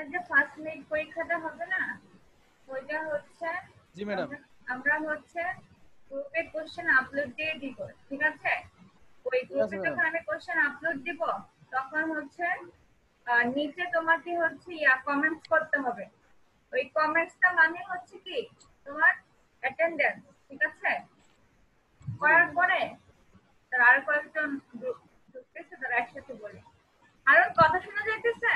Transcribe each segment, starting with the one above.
তোমাদের যে first mid পরীক্ষাটা হবে না ওইটা হচ্ছে জি ম্যাডাম আমরা- হচ্ছে গ্রুপে কোশ্চেন আপলোড দিয়ে দিব ঠিক আছে? ওই গ্রুপে. যখন আমি কোশ্চেন আপলোড দিব তখন হচ্ছে নিচে তোমাকে হচ্ছে ইয়া কমেন্টস করতে হবে। ওই কমেন্টসটা মানে হচ্ছে কি তোমার অ্যাটেন্ডেন্স ঠিক আছে? করার পরে তার আর কয়েকজন ঢুক- ঢুকতেছে তারা একসাথে বলে। আরও কথা শোনা যাইতেছে?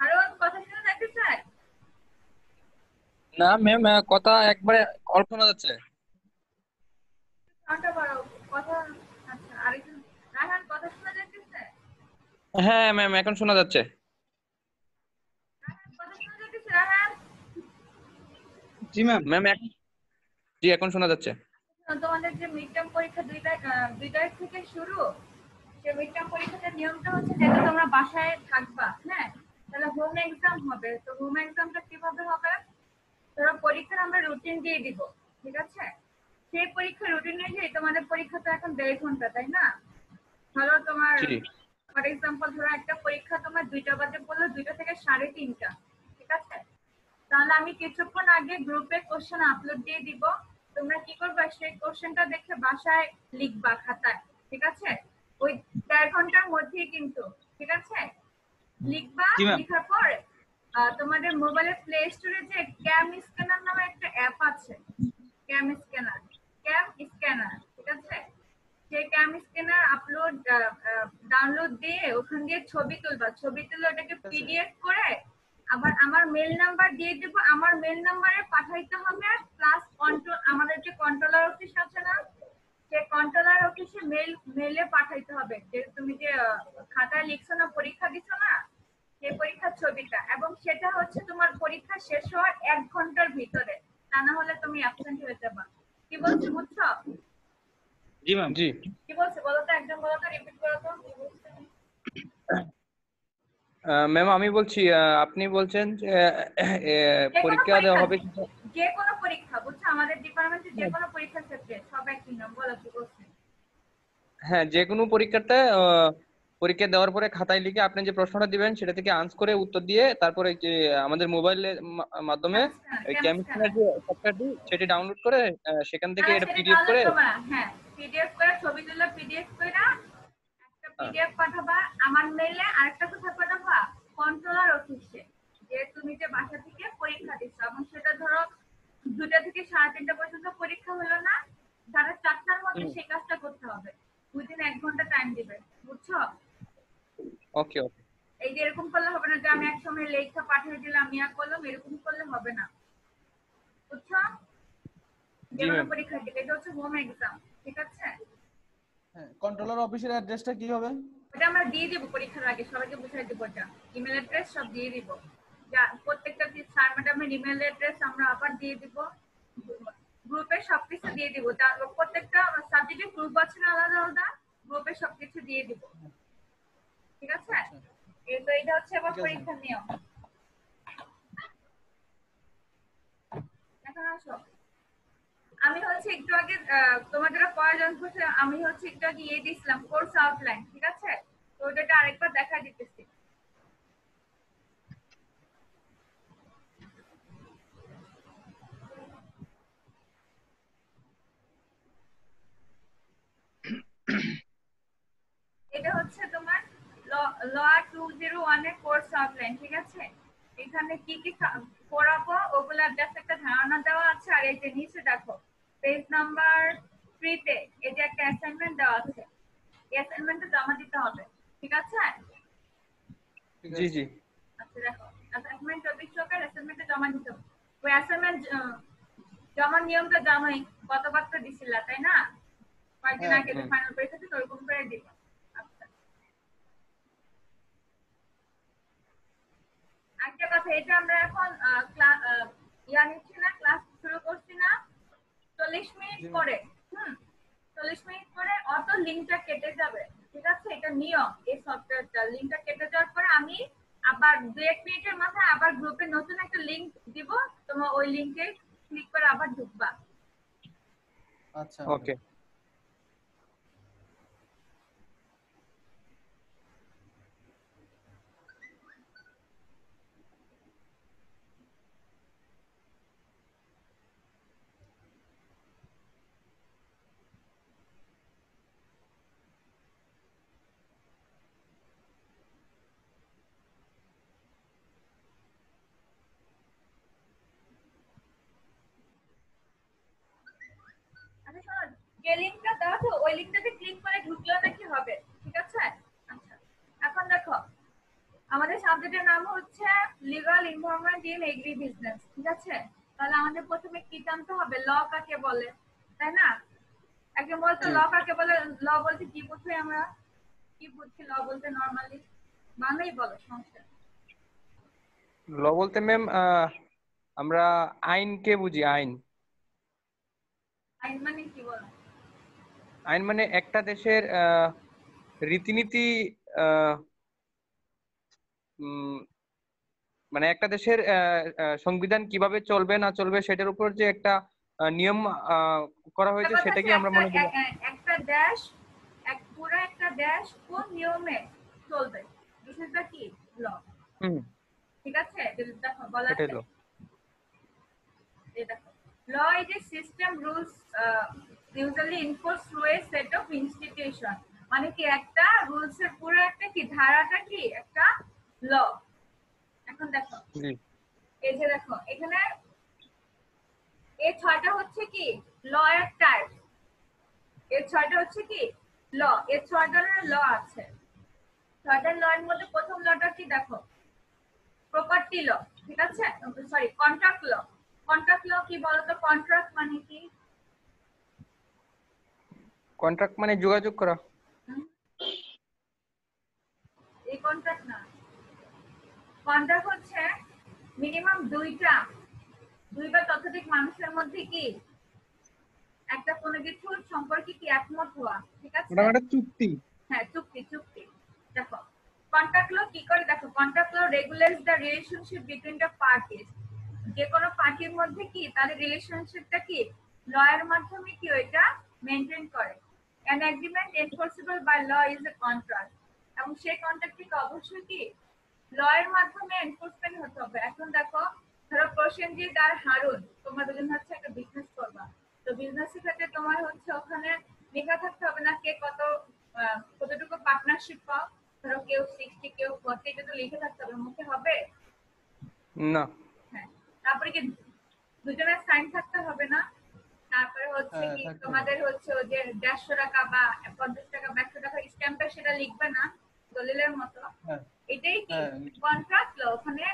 আরও কথা শোনা যাইতেছে না ম্যাম কথা একবারে অল্প শোনা যাচ্ছে। কথা আচ্ছা আরেকজন রায়হান কথা শোনা যাইতেছে হ্যাঁ ম্যাম এখন শোনা যাচ্ছে। জি ম্যাম ম্যাম জি এখন শোনা যাচ্ছে। তোমাদের যে মিড টার্ম পরীক্ষা দুই তারিখ দুই তারিখ থেকে শুরু যে মিড টার্ম পরীক্ষাটার নিয়মটা হচ্ছে যেটা তোমরা বাসায় থাকবা হ্যাঁ? তাহলে হোম এক্সাম হবে। তো হোম এক্সামটা কীভাবে হবে? ধরো পরীক্ষার আমরা রুটিন দিয়ে দিব ঠিক আছে? সেই পরীক্ষার রুটিন অনুযায়ী তোমাদের পরীক্ষা তো এখন দেড় ঘণ্টা তাই না? ধরো তোমার ফর এক্সাম্পল ধরো একটা পরীক্ষা তোমার দুইটা বাজে পড়ল দুইটা থেকে সাড়ে তিনটা ঠিক আছে? তাহলে আমি কিছুক্ষণ আগে গ্রুপে কোশ্চেন আপলোড দিয়ে দিব। তোমরা কি করবে সেই কোশ্চেনটা দেখে বাসায় লিখবা খাতায় ঠিক আছে? ওই দেড় ঘণ্টার মধ্যেই কিন্তু ঠিক আছে? লিখবা. লেখার পর তোমাদের মোবাইলের প্লে স্টোরে যে ক্যাম স্ক্যানার নামে একটা অ্যাপ আছে ক্যাম স্ক্যানার ক্যাম স্ক্যানার ঠিক আছে? সেই ক্যাম স্ক্যানার আপলোড ডাউনলোড দিয়ে ওখান দিয়ে ছবি তুলবা। ছবি তুলে ওটাকে পিডিএফ করে আবার আমার মেল নাম্বার দিয়ে দেব। আমার মেল নাম্বারে পাঠাইতে হবে প্লাস কন্ট্রোল আমাদের যে কন্ট্রোলার অফিস আছে না সেই কন্ট্রোলার অফিসে মেল মেলে পাঠাইতে হবে। যে তুমি যে খাতায় লিখছো না পরীক্ষা দিছো না সেই পরীক্ষার ছবিটা। এবং সেটা হচ্ছে তোমার পরীক্ষা শেষ হওয়ার এক ঘণ্টার ভিতরে। তা না হলে তুমি অ্যাবসেন্ট হয়ে যাবা। কি বলছো বুঝছ? জি ম্যাম জি। কি বলছে বলো তো একদম বলো তো রিপিট করো তো। ম্যাম আমি বলছি আপনি বলছেন যে যে পরীক্ষা দেওয়া হবে যে কোনো পরীক্ষা বুঝছ? আমাদের ডিপার্টমেন্টে যে কোনো পরীক্ষার ক্ষেত্রে সব একই নাম বলো কি বলছে? হ্যাঁ যে কোনো পরীক্ষাটা পরীক্ষা দেওয়ার পরে খাতায় লিখে আপনি যে প্রশ্নটা দিবেন সেটা থেকে আনস করে উত্তর দিয়ে তারপরে যে আমাদের মোবাইলের মাধ্যমে ওই ক্যামিস্ট্রির যে সফটওয়্যারটি সেটি ডাউনলোড করে সেখান থেকে এটা পিডিএফ করে হ্যাঁ পিডিএফ করে ছবি তুলে পিডিএফ করে একটা পিডিএফ পাঠাবা আমার মেইলে আরেকটা কোথায় পাঠাবা? কন্ট্রোলার অফিসে যে তুমি যে বাসা থেকে পরীক্ষা দিচ্ছ এবং সেটা ধরো দুটা থেকে সাড়ে তিনটা পর্যন্ত পরীক্ষা হলো না সাড়ে চারটার মধ্যে সেই কাজটা করতে হবে। উইদিন এক ঘণ্টা টাইম দিবে বুঝছ? ওকে ওকে এই যে এরকম করলে হবে না যে আমি এক সময় লেখা পাঠিয়ে দিলাম ইয়া করলাম এরকম করলে হবে না। বুঝছ? ma'am. পরীক্ষা দিলে এটা হচ্ছে হোম এক্সাম ঠিক আছে? হ্যাঁ কন্ট্রোলার অফিসের অ্যাড্রেসটা কি হবে? ওটা আমরা দিয়ে দিব পরীক্ষার আগে সবাইকে বুঝাই দিব ওটা। ইমেল অ্যাড্রেস সব দিয়ে দিব। প্রত্যেকটা স্যার ম্যাডামের ইমেল অ্যাড্রেস আমরা আবার দিয়ে দিব। গ্রুপে সবকিছু দিয়ে দিব। প্রত্যেকটা সাবজেক্টের গ্রুপ আছে না আলাদা আলাদা গ্রুপে সবকিছু দিয়ে দিব। ঠিক আছে? তো এটা হচ্ছে আবার পরীক্ষার নিয়ম। এখন আসো। আমি হচ্ছে একটু আগে যারা প্রয়োজন করছে আমি হচ্ছে একটু আগে ইয়ে দিয়েছিলাম কোর্স আউটলাইন ঠিক আছে? তো ওটা আরেকবার দেখা দিতেছি। এটা হচ্ছে তোমার ল টু জিরো ওয়ানের কোর্স আউটলাইন ঠিক আছে? এখানে কি কি পড়াবো ওগুলা জাস্ট একটা ধারণা দেওয়া আছে আর এই যে নিচে দেখো পেজ নাম্বার থ্রিতে এই যে একটা অ্যাসাইনমেন্ট দেওয়া আছে এই অ্যাসাইনমেন্টটা জমা দিতে হবে ঠিক আছে? জি জি। আচ্ছা দেখো অ্যাসাইনমেন্ট চব্বিশ টাকার অ্যাসাইনমেন্টটা জমা দিতে হবে। ওই অ্যাসাইনমেন্ট জমার নিয়মটা জানোই গতবার তো দিছিলা তাই না? কয়েকদিন হ্যাঁ, আগে ফাইনাল পরীক্ষা তো ওরকম করে দিবা আচ্ছা একটা কথা এটা আমরা এখন আহ, ইয়া নিচ্ছি না ক্লাস শুরু করছি না। চল্লিশ মিনিট পরে হুম চল্লিশ মিনিট পরে অত লিঙ্কটা কেটে যাবে ঠিক আছে? এটা নিয়ম এই সফটওয়্যারটা। লিঙ্কটা কেটে যাওয়ার পরে আমি আবার দু এক মিনিটের মাথায় আবার গ্রুপে নতুন একটা লিঙ্ক দিব তোমার ওই লিঙ্কে ক্লিক করে আবার ঢুকবা। আচ্ছা। ওকে। যে লিঙ্কটা দাও তো ওই লিঙ্কটাতে ক্লিক করে ঢুকলেও নাকি হবে ঠিক আছে? আচ্ছা এখন দেখো আমাদের সাবজেক্টের নাম হচ্ছে legal involvement in agri business ঠিক আছে? তাহলে আমাদের প্রথমে কি জানতে হবে? ল কাকে বলে তাই না? একজন বলতো ল কাকে বলে ল বলতে কি বুঝি আমরা? কি বুঝছি ল বলতে নর্মালি বাংলাই বলো সমস্যা ল বলতে ম্যাম আমরা আইনকে বুঝি আইন। আইন মানে কি বলো? আইন মানে একটা দেশের রীতিনীতি মানে একটা দেশের সংবিধান কীভাবে চলবে না চলবে সেটার উপর যে একটা নিয়ম করা হয়েছে সেটাকে হচ্ছে আমরা মনে করি? একটা দেশ এক পুরো একটা দেশ কোন নিয়মে চলবে? বিশেষটা কি ল হুম। ঠিক আছে? দেখো বলা আছে। দেখো law is a system rules usually enforce through a set of institution মানে কি একটা রুলস এর পুরো একটা কি ধারাটা কি? একটা ল এখন দেখো। এই যে দেখো এখানে এই ছয়টা হচ্ছে কি? ল এর টাইপ এই ছয়টা হচ্ছে কি? ল এই ছয় ধরনের ল আছে। ছয়টা ল এর মধ্যে প্রথম লটা কি দেখো? প্রপার্টি ল ঠিক আছে? Sorry contract law contract law কি বলতো? কন্ট্রাক্ট মানে কি? কন্ট্রাক্ট মানে যোগাযোগ করা। এই কন্ট্রাক্ট না। কন্ট্রাক্ট হচ্ছে মিনিমাম দুইটা। দুই বা ততোধিক মানুষের মধ্যে কি? একটা কোনো কিছুর সম্পর্কে কি একমত হওয়া ঠিক আছে? ওটা একটা চুক্তি। হ্যাঁ চুক্তি চুক্তি। দেখো কন্ট্রাক্ট ল কি করে? দেখো contract law regulates the relationship between the parties যে কোনো পার্টির মধ্যে কি? তাদের রিলেশনশিপটা কি? লয়ের মাধ্যমে কি ওইটা মেনটেন করে। An agreement enforceable by law is a contract এবং সেই কন্ট্রাক্টটিকে অবশ্যই কি? লয়ের মাধ্যমে এনফোর্সমেন্ট হতে হবে। এখন দেখো ধরো প্রসেনজিৎ আর হারুন তোমরা দুজন হচ্ছে একটা বিজনেস করবা। তো বিজনেসের ক্ষেত্রে তোমার হচ্ছে ওখানে লেখা থাকতে হবে না কে কত কতটুকু পার্টনারশিপ পাও। ধরো কেউ সিক্সটি কেউ ফর্টি এটা তো লিখে থাকতে হবে। মুখে হবে? না। হ্যাঁ। তারপরে কি দুজনের সাইন থাকতে হবে না? তারপরে হচ্ছে হ্যাঁ, কি তোমাদের হচ্ছে ওই যে দেড়শো টাকা বা পঞ্চাশ টাকা বা একশো টাকা স্ট্যাম্পে সেটা লিখবে না দলিলের মতো। হ্যাঁ। এটাই কি হ্যাঁ। কন্ট্রাক্ট ল ওখানে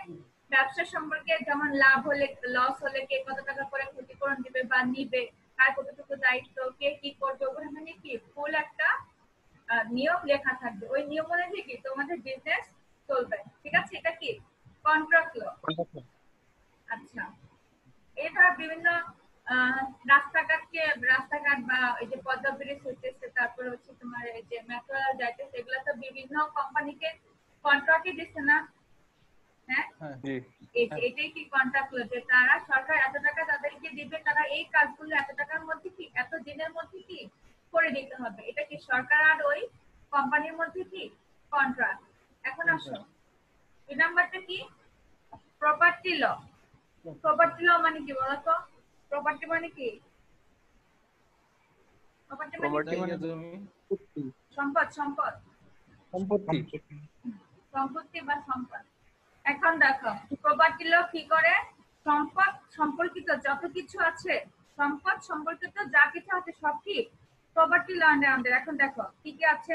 ব্যবসা সম্পর্কে যেমন লাভ হলে লস হলে কে কত টাকা করে ক্ষতিপূরণ দিবে বা নিবে কার কতটুকু দায়িত্ব কে কি করবে ওখানে কি ফুল একটা নিয়ম লেখা থাকবে। ওই নিয়ম অনুযায়ী কি তোমাদের বিজনেস চলবে। ঠিক আছে? এটা কি? কন্ট্রাক্ট ল আচ্ছা। এই বিভিন্ন রাস্তাঘাটকে রাস্তাঘাট বা এই যে পদ্মা ব্রিজ হইতেছে তারপর হচ্ছে তোমার এই যে মেট্রো যাইতেছে এগুলো তো বিভিন্ন কোম্পানিকে কন্ট্রাক্টই দিচ্ছে না? হ্যাঁ? হ্যাঁ। এটাই কি কন্ট্রাক্ট যে তারা সরকার এত টাকা তাদেরকে দিবে তারা এই কাজগুলো এত টাকার মধ্যে কি এত দিনের মধ্যে কি করে দিতে হবে? এটা কি সরকার আর ওই কোম্পানির মধ্যে কি কন্ট্রাক্ট এখন আসো। দুই নাম্বারটা কি? প্রপার্টি ল প্রপার্টি ল মানে কি বলতো? প্রপার্টি মানে কি? প্রপার্টি মানে? জায়গা জমি। সম্পদ সম্পদ। সম্পত্তি। সম্পত্তি বা সম্পদ। এখন দেখো প্রপার্টি ল কি করে? সম্পদ সম্পর্কিত যত কিছু আছে সম্পদ সম্পর্কিত যা কিছু আছে সব কি প্রপার্টি ল আমাদের এখন দেখো কি কি আছে?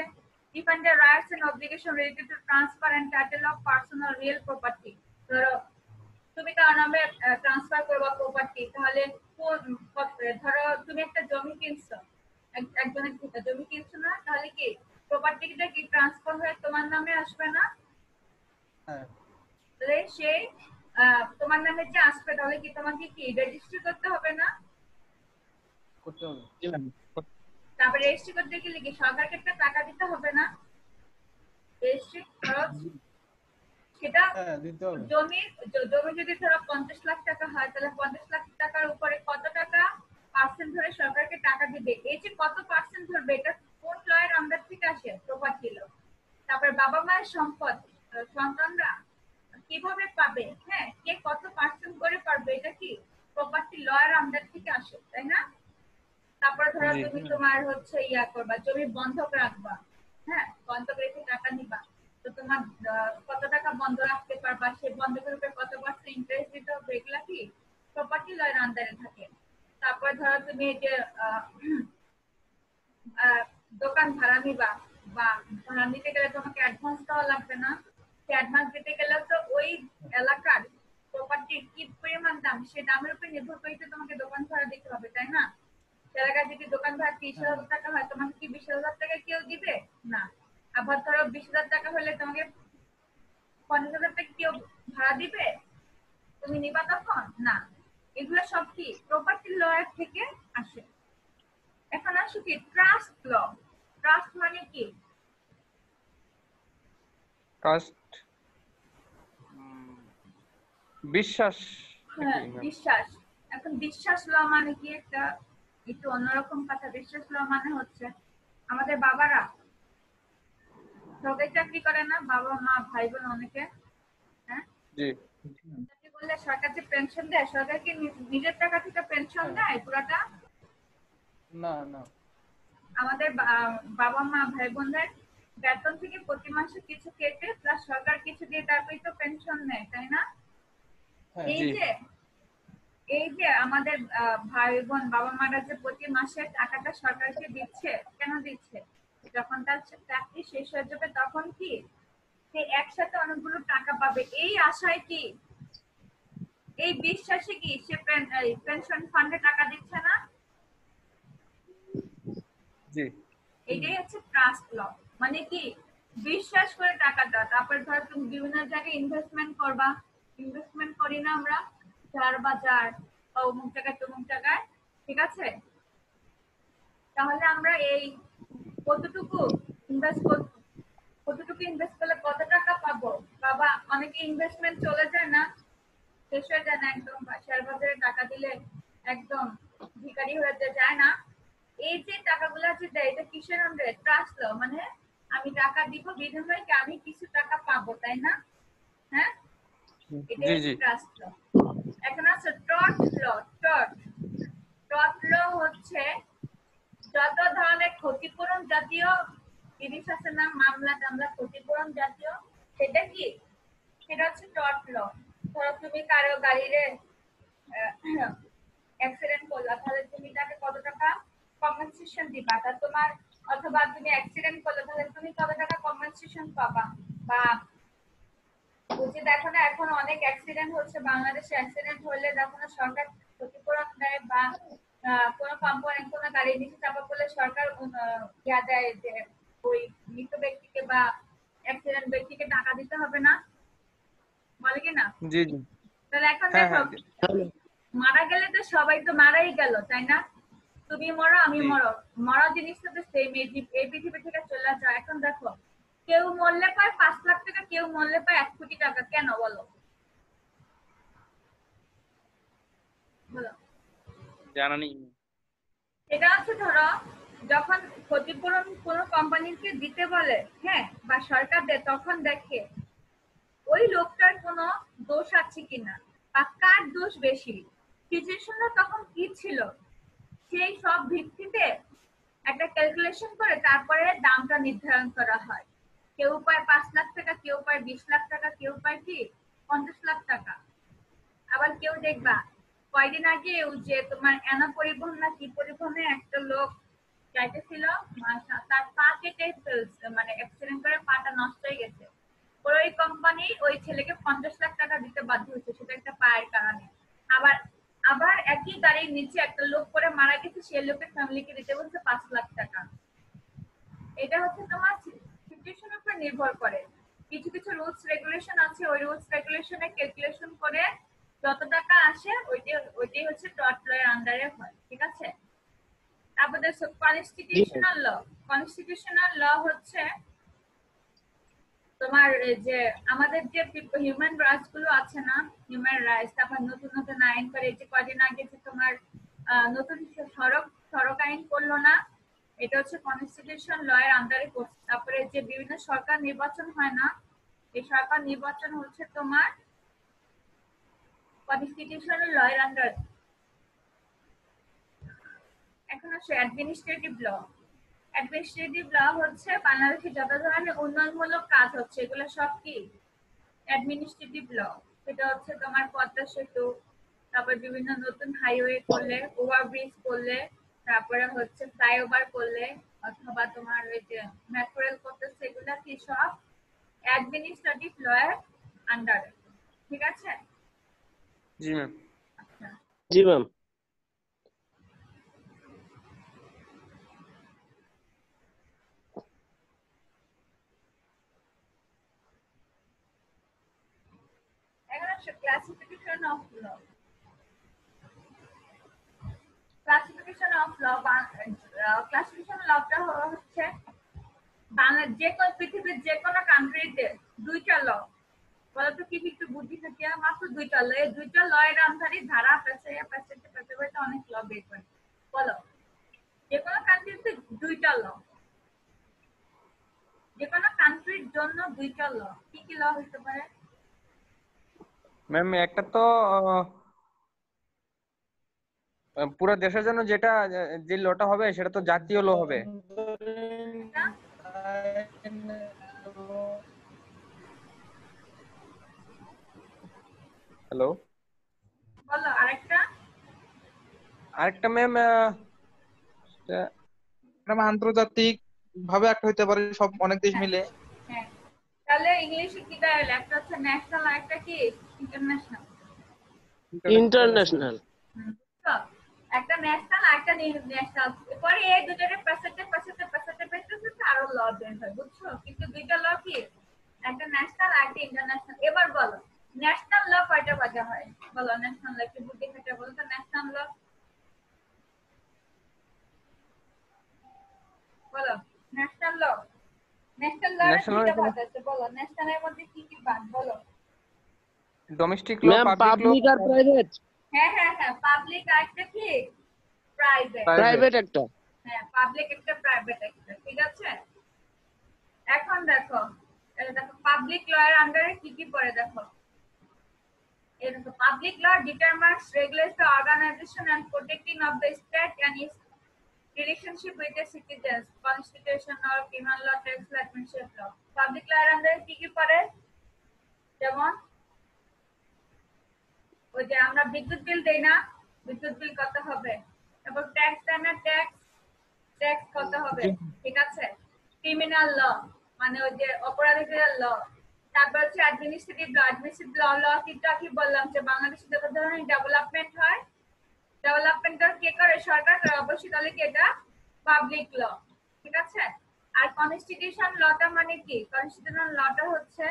The rights and obligation related to transfer and title of personal real property ধরো তুমি কার নামে ট্রান্সফার করবা প্রপার্টি তাহলে ধরো তুমি একটা জমি কিনছো। একজনের জমি কিনছো না তাহলে কি প্রপার্টিটা কি ট্রান্সফার হয়ে তোমার নামে আসবে না? হ্যাঁ। তাহলে সে তোমার নামে যে আসবে তাহলে কি তোমাকে কি রেজিস্ট্রি করতে হবে না? করতে হবে। তারপরে রেজিস্ট্রি করতে গেলে কি সরকারকে একটা টাকা দিতে হবে না? রেজিস্ট্রি খরচ সেটা হ্যাঁ দিতে হবে। জমি জমি যদি ধরো পঞ্চাশ লাখ টাকা হয় তাহলে পঞ্চাশ লাখ টাকার উপরে কত টাকা পার্সেন্ট ধরে সরকারকে টাকা দিবে? এই যে কত পার্সেন্ট ধরবে? এটা কোন লয়ের আন্ডার থেকে আসে? প্রপার্টি ল তারপরে বাবা মায়ের সম্পদ সন্তানরা কীভাবে পাবে? হ্যাঁ কে কত পার্সেন্ট করে পারবে? এটা কি প্রপার্টি লয়ের আন্ডার থেকে আসে তাই না? তারপরে ধরো। তুমি তোমার হচ্ছে ইয়া করবা জমি বন্ধক রাখবা। হ্যাঁ বন্ধক রেখে টাকা নিবা। তোমার কত টাকা বন্ধ রাখতে পারবা? সেই বন্ধকের উপরে কত পার্সেন্ট ইন্টারেস্ট দিতে হবে এগুলা কি? প্রপার্টি লয়ের আন্ডারে থাকে। তারপরে ধরো তুমি যে দোকান ভাড়া নিবা বা ভাড়া নিতে গেলে তোমাকে অ্যাডভান্স দেওয়া লাগবে না। সে অ্যাডভান্স দিতে গেলে তো ওই এলাকার প্রপার্টির কি পরিমাণ দাম, সে দামের উপর নির্ভর করে তোমাকে দোকান ভাড়া দিতে হবে, তাই না? সে এলাকায় যদি দোকান ভাড়া তিরিশ হাজার টাকা হয়, তোমাকে কি বিশ হাজার টাকা কেউ দিবে? না। আবার ধরো বিশ হাজার টাকা হলে তোমাকে পঞ্চাশ হাজার টাকা কেউ ভাড়া দিবে? তুমি নিবা তখন? না। এগুলো সব কি প্রপার্টি লয়ার থেকে আসে। এখন আসো কি? ট্রাস্ট ল ট্রাস্ট মানে কি? ট্রাস্ট বিশ্বাস হ্যাঁ, বিশ্বাস। এখন বিশ্বাস ল মানে কি একটা? একটু অন্যরকম কথা। বিশ্বাস ল মানে হচ্ছে আমাদের বাবারা সরকারি চাকরি করে না বাবা মা ভাই বোন অনেকে হ্যাঁ? জি। চাকরি করলে সরকার যে পেনশন দেয় সরকার কি নিজের টাকা থেকে পেনশন দেয় পুরাটা? না না। আমাদের বাবা মা ভাই বোনদের বেতন থেকে প্রতি মাসে কিছু কেটে প্লাস সরকার কিছু দিয়ে তারপরেই তো পেনশন নেয় তাই না? হ্যাঁ এই যে এই যে আমাদের ভাই বোন বাবা মারা যে প্রতি মাসে টাকাটা সরকারকে দিচ্ছে কেন দিচ্ছে? যখন তার চাকরি শেষ হয়ে যাবে তখন কি সে একসাথে অনেকগুলো টাকা পাবে? এই আশায় কি? এই বিশ্বাসে কি সে পেনশন ফান্ডে টাকা দিচ্ছে না? জি। এটাই হচ্ছে ট্রাস্ট ল মানে কি? বিশ্বাস করে টাকা দাও। তারপরে ধর তুমি বিভিন্ন জায়গায় ইনভেস্টমেন্ট করবা। ইনভেস্টমেন্ট করি না আমরা। শেয়ার বাজার বা অমুক জায়গায় তমুক জায়গায়। ঠিক আছে? তাহলে আমরা এই কতটুকু ইনভেস্ট কতটুকু ইনভেস্ট করলে কত টাকা পাবো? বাবা অনেকে ইনভেস্টমেন্ট চলে যায় না। শেষ হয়ে যায় না একদম। শেয়ার বাজারে টাকা দিলে একদম ভিখারি হয়ে যায় না। এই যে টাকাগুলো যে দেয় এটা কিসের আন্ডারে ট্রাস্ট ল মানে আমি টাকা দিব বিনিময়ে কি আমি কিছু টাকা পাবো তাই না? হ্যাঁ? এটা ট্রাস্ট ল এখন আছে টট ল টট টট ল হচ্ছে যত ধরনের ক্ষতিপূরণ জাতীয় জিনিস আছে না, মামলা টামলা ক্ষতিপূরণ জাতীয়, সেটা কি? সেটা হচ্ছে টট ল ধরো তুমি কারও গাড়িরে অ্যাক্সিডেন্ট করলা, তাহলে তুমি তাকে কত টাকা কম্পেনসেশন দিবা? তা তোমার, অথবা তুমি অ্যাক্সিডেন্ট করলে, তাহলে তুমি কত টাকা কম্পেনসেশন পাবা? বা বুঝে দেখো না, এখন অনেক অ্যাক্সিডেন্ট হচ্ছে, বাংলাদেশে অ্যাক্সিডেন্ট হলে দেখো না সরকার ক্ষতিপূরণ দেয় বা কোনো কোনো গাড়ি নিচে চাপা পড়লে সরকার ইয়া দেয় যে ওই মৃত ব্যক্তিকে বা অ্যাক্সিডেন্ট ব্যক্তিকে টাকা দিতে হবে না। বলে কি না? জি জি। তাহলে এখন হ্যাঁ দেখো হ্যাঁ মারা গেলে তো সবাই তো মারাই গেল তাই না? তুমি মরো আমি মরো। মরা জিনিসটা তো সেম এই এই পৃথিবী থেকে চলে যাও। এখন দেখো কেউ মরলে পায় পাঁচ লাখ টাকা কেউ মরলে পায় এক কোটি টাকা। কেন বলো? বলো। জানা নেই। এটা হচ্ছে ধরো, যখন ক্ষতিপূরণ কোনো কোম্পানিকে দিতে বলে হ্যাঁ বা সরকার দেয়, তখন দেখে ওই লোকটার কোনো দোষ আছে কিনা, বা কার দোষ বেশি? সিচুয়েশনটা তখন কি ছিল? সেই সব ভিত্তিতে একটা ক্যালকুলেশন করে তারপরে দামটা নির্ধারণ করা হয়। কেউ পায় পাঁচ লাখ টাকা, কেউ পায় বিশ লাখ টাকা, কেউ পায় কি? পঞ্চাশ লাখ টাকা। আবার কেউ দেখবা কয়দিন আগে ওই যে তোমার এনা পরিবহন না কি পরিবহনে একটা লোক যাইতেছিল তার পা কেটে ফেলছে মানে অ্যাক্সিডেন্ট করে পাটা নষ্ট হয়ে গেছে। ওই কোম্পানি ওই ছেলেকে পঞ্চাশ লাখ টাকা দিতে বাধ্য হয়েছে, সেটা একটা পায়ের কারণে। আবার আবার একই গাড়ির নিচে একটা লোক করে মারা গেছে সেই লোকের ফ্যামিলিকে দিতে বলছে পাঁচ লাখ টাকা। এটা হচ্ছে তোমার সিচুয়েশনের উপর নির্ভর করে। কিছু কিছু রুলস রেগুলেশন আছে, ওই রুলস রেগুলেশনে ক্যালকুলেশন করে যত টাকা আসে ওইটাই ওইটাই হচ্ছে টট আন্ডারে হয় ঠিক আছে? তারপর দেখো কনস্টিটিউশনাল ল কনস্টিটিউশনাল ল হচ্ছে তোমার যে আমাদের যে হিউম্যান রাইটসগুলো আছে না হিউম্যান রাইটস তারপর নতুন নতুন আইন করে যে কদিন আগে যে তোমার নতুন সড়ক সড়ক আইন করল না এটা হচ্ছে কনস্টিটিউশন ল এর আন্ডারে করছে। তারপরে যে বিভিন্ন সরকার নির্বাচন হয় না এই সরকার নির্বাচন হচ্ছে তোমার ল এর আন্ডার এখন আসে অ্যাডমিনিস্ট্রেটিভ ল অ্যাডমিনিস্ট্রেটিভ ল হচ্ছে বাংলাদেশে যত ধরনের উন্নয়নমূলক কাজ হচ্ছে, এগুলো সব কি? অ্যাডমিনিস্ট্রেটিভ ল সেটা হচ্ছে তোমার পদ্মা সেতু, তারপর বিভিন্ন নতুন হাইওয়ে করলে ওভারব্রিজ করলে, তারপরে হচ্ছে ফ্লাইওভার করলে, অথবা তোমার ওই যে মেট্রোরেল করতেছে, এগুলা কি সব? অ্যাডমিনিস্ট্রেটিভ লয়ের আন্ডারে ঠিক আছে? জি ম্যাম জি ম্যাম এখন আসো classification of law classification of law classification লটা হচ্ছে বাংলা যে কোনো পৃথিবীর যে কোনো কান্ট্রিতে দুইটা ল বলতো কি কি একটু বুদ্ধি থাকে। মাত্র দুইটা ল এই দুইটা ল এর আন্ধারে ধারা পেছে পেছে পেছে পেছে অনেক ল বের করে। বলো যে কোনো কান্ট্রিতে দুইটা ল। যে কোনো কান্ট্রির জন্য দুইটা ল। কি কি ল হতে পারে? ম্যাম একটা তো পুরো দেশের জন্য যেটা যে লটা হবে সেটা তো জাতীয় ল হবে। হ্যালো বলো আরেকটা? আরেকটা ম্যাম ম্যাম আন্তর্জাতিক ভাবে একটা হইতে পারে সব অনেক দেশ মিলে। হ্যাঁ। তাহলে ইংলিশে কি দাঁড়াল একটা হচ্ছে ন্যাশনাল আর একটা কি ইন্টারন্যাশনাল ইন্টারন্যাশনাল একটা ন্যাশনাল আর একটা ন্যাশনাল পরে এই দুটোরে পাশাতে পাশাতে পাশাতে পাশাতে আরও ল বের হয় বুঝছ? কিন্তু দুইটা ল কি? একটা ন্যাশনাল আর একটা ইন্টারন্যাশনাল এবার বলো। ন্যাশনাল ল কয়টা বাজা হয়। বলো ন্যাশনাল ল একটু বুদ্ধি খাটা বলো তো? ন্যাশনাল ল বলো national law national law law ভাগ আছে বলো। ন্যাশনালের মধ্যে কি কি ভাগ বলো? ডোমেস্টিক ল পাবলিক আর প্রাইভেট হ্যাঁ হ্যাঁ হ্যাঁ পাবলিক একটা কি? প্রাইভেট প্রাইভেট একটা। হ্যাঁ পাবলিক একটা প্রাইভেট একটা ঠিক আছে? এখন দেখো দেখো পাবলিক লয়ের আন্ডারে কি কি পড়ে দেখো? Public law determines regulates the organisation and protecting of the state and its relationship with the citizens constitution or criminal law tax law administrative law public লয়ের আন্ডারে কি কি পড়ে? যেমন ওই যে আমরা বিদ্যুৎ বিল দেই না বিদ্যুৎ বিল কত হবে? তারপর ট্যাক্স দেয় না ট্যাক্স ট্যাক্স কত হবে? ঠিক আছে? ক্রিমিনাল ল মানে ওই যে অপরাধীদের ল তারপর হচ্ছে অ্যাডমিনিস্ট্রেটিভ ল অ্যাডমিনিস্ট্রেটিভ ল ল কি বললাম যে বাংলাদেশে যত ধরনের ডেভেলপমেন্ট হয় ডেভেলপমেন্ট কে করে? সরকার করে? অবশ্যই তাহলে কি এটা পাবলিক ল ঠিক আছে? আর কনস্টিটিউশন লটা মানে কি? কনস্টিটিউশন লটা হচ্ছে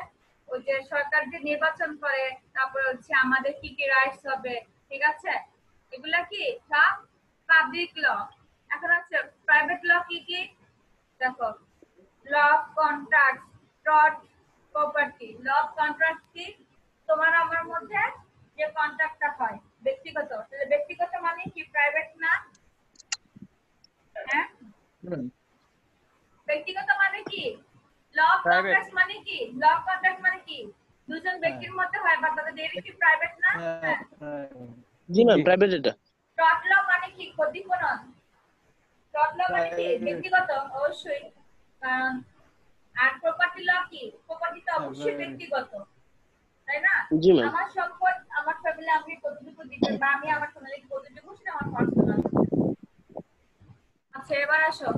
ওই যে সরকার যে নির্বাচন করে, তারপর হচ্ছে আমাদের কি কি রাইটস হবে, ঠিক আছে? এগুলা কি? সব পাবলিক ল এখন হচ্ছে প্রাইভেট ল কি কি? দেখো law of contract tort property law of contract কি? তোমার আমার মধ্যে যে কন্ট্রাক্টটা হয় ব্যক্তিগত। তাহলে ব্যক্তিগত মানে কি প্রাইভেট না? হ্যাঁ? ব্যক্তিগত মানে কি? Law of Private. কন্ট্রাক্ট মানে কি? ল অফ কন্ট্রাক্ট মানে কি? দুজন ব্যক্তির মধ্যে হয় বা তাদের এর কি প্রাইভেট না? হ্যাঁ জি ম্যাম জি। প্রাইভেট এটা। টট ল মানে কি? ক্ষতিপূরণ। টট ল মানে কি? Private. ব্যক্তিগত অবশ্যই। কারণ আর প্রপার্টি ল কি প্রপার্টি তো অবশ্যই ব্যক্তিগত তাই না? জি ম্যাম আমার সম্পদ আমার ফ্যামিলি আমি কতটুকু দিতে বা আমি আমার ফ্যামিলি কতটুকু সেটা আমার পার্সোনাল আচ্ছা এবার আসো।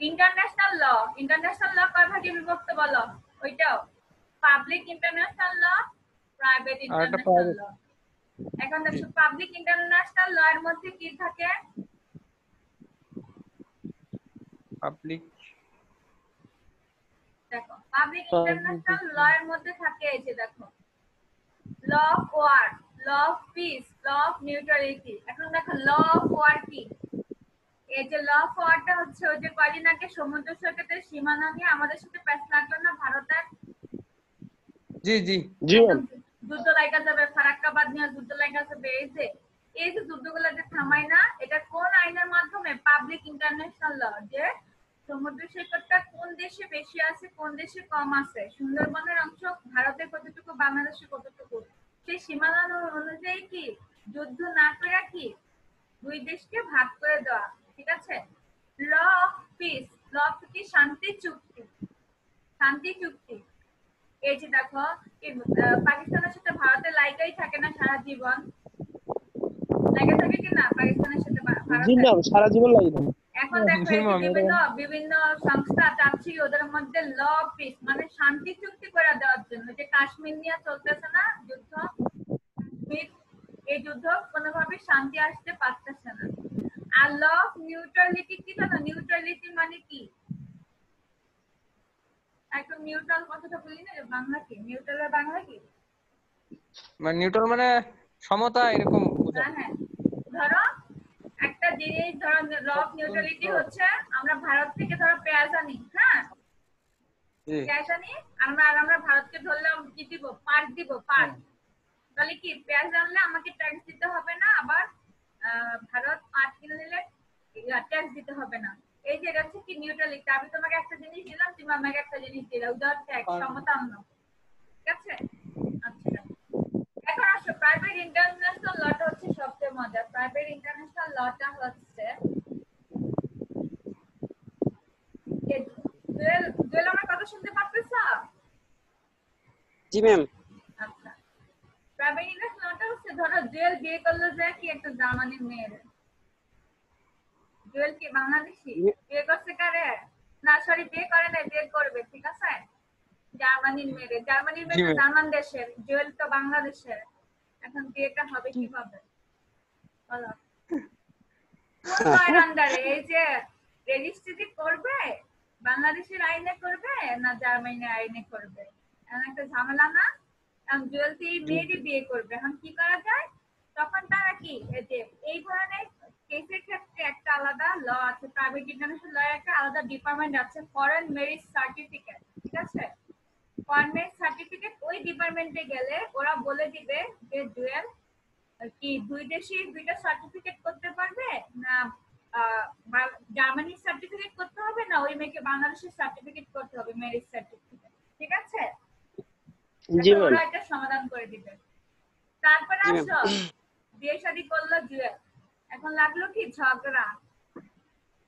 ইন্টারন্যাশনাল ল ইন্টারন্যাশনাল ল কয় ভাগে বিভক্ত বলো? ওইটাও। Public international law private international. Law এখন দেখো পাবলিক ইন্টারন্যাশনাল ল এর মধ্যে কি থাকে? পাবলিক দেখো পাবলিক ইন্টারন্যাশনাল ল এর মধ্যে থাকে এই যে দেখো law of war law of peace law of neutrality এখন দেখো ল অফ ওয়ার কি? এই যে ল অফ ওয়ারটা হচ্ছে ওই যে কয়দিন আগে সমুদ্র সৈকতের সীমানা নিয়ে আমাদের সাথে প্যাচ লাগল না ভারতের? জি জি। জি যুদ্ধ লাগা যাবে ফারাক্কাবাদ নিয়ে যুদ্ধ লাগা যাবে এই যে এই যে যুদ্ধগুলো যে থামায় না এটা কোন আইনের মাধ্যমে পাবলিক ইন্টারন্যাশনাল ল যে সমুদ্র সৈকতটা কোন দেশে বেশি আছে, কোন দেশে কম আছে? সুন্দরবনের অংশ ভারতে কতটুকু বাংলাদেশে কতটুকু? সেই সীমানা অনুযায়ী কি যুদ্ধ না করে কি দুই দেশকে ভাগ করে দেওয়া? ঠিক আছে? Law of peace, law of কি শান্তি চুক্তি। শান্তি চুক্তি। এই যে দেখো পাকিস্তানের সাথে ভারতের লাইকাই থাকে না সারা জীবন? লাইকা থাকে কি না পাকিস্তানের সাথে ভারতে সারা জীবন লাগবে এখন দেখো বিভিন্ন বিভিন্ন সংস্থা চাচ্ছি ওদের মধ্যে ল পিস মানে শান্তি চুক্তি করে দেওয়ার জন্য। যে কাশ্মীর নিয়ে চলতেছে না যুদ্ধ কাশ্মীর এই যুদ্ধ কোনোভাবে শান্তি আসতে পারতেছে না। আর ল অফ নিউট্রালিটি কি জানো? নিউট্রালিটি মানে কি? একদম নিউট্রাল কথাটা বলি না বাংলা কি? নিউট্রালের বাংলা কি? মানে নিউট্রাল মানে সমতা এরকম। হ্যাঁ হ্যাঁ। ধরো একটা জিনিস ধরো ল অফ নিউট্রালিটি হচ্ছে আমরা ভারত থেকে ধরো পেঁয়াজ আনি হ্যাঁ? পেঁয়াজ আনি আমরা আর আমরা ভারতকে ধরলাম কি দিব? পাট দিব পাট। তাহলে কি পেঁয়াজ আনলে আমাকে ট্যাক্স দিতে হবে না? আবার ভারত পাট কিনে নিলে ট্যাক্স দিতে হবে না। এই যে এটা হচ্ছে কি নিউট্রালিটি আমি তোমাকে একটা জিনিস দিলাম তুমি আমাকে একটা জিনিস দিলে উদার ট্যাক্স সমতান্ন। ঠিক আছে? আচ্ছা। এখন আসো প্রাইভেট ইন্টারন্যাশনাল লটা হচ্ছে সবচেয়ে মজা। প্রাইভেট ইন্টারন্যাশনাল লটা হচ্ছে জুয়েল আমার কথা শুনতে পারতেছ? জি ম্যাম আচ্ছা। প্রাইভেট ইন্টারন্যাশনাল লটা হচ্ছে ধরো জুয়েল বিয়ে করল যে কি একটা জার্মানির মেয়ের? জুয়েল কি বাংলাদেশি? বিয়ে করছে কারে? না সরি বিয়ে করে না বিয়ে করবে ঠিক আছে? জার্মানির মেয়ে জার্মানির মেয়ে. জার্মান দেশের জুয়েল তো বাংলাদেশের। এখন বিয়েটা হবে কীভাবে? বলো। এই যে রেজিস্ট্রি করবে বাংলাদেশের আইনে করবে না জার্মানির আইনে করবে? এমন একটা ঝামেলা না? এখন জুয়েল তো এই মেয়েরই বিয়ে করবে। এখন কি করা যায়? তখন তারা কি? এই যে এই ধরনের কেসের ক্ষেত্রে একটা আলাদা ল আছে প্রাইভেট ইন্টারন্যাশনাল ল একটা আলাদা ডিপার্টমেন্ট আছে ফরেন মেরিজ সার্টিফিকেট ঠিক আছে? ফরেন সার্টিফিকেট ওই ডিপার্টমেন্টে গেলে ওরা বলে দিবে যে জুয়েল কি দুই দেশে দুইটা সার্টিফিকেট করতে পারবে না জার্মানির সার্টিফিকেট করতে হবে না ওই মেয়েকে বাংলাদেশের সার্টিফিকেট করতে হবে ম্যারেজ সার্টিফিকেট ঠিক আছে? জি ওরা একটা সমাধান করে দিবে। তারপরে আসো বিয়ে শাদী করল জুয়েল এখন লাগল কি ঝগড়া?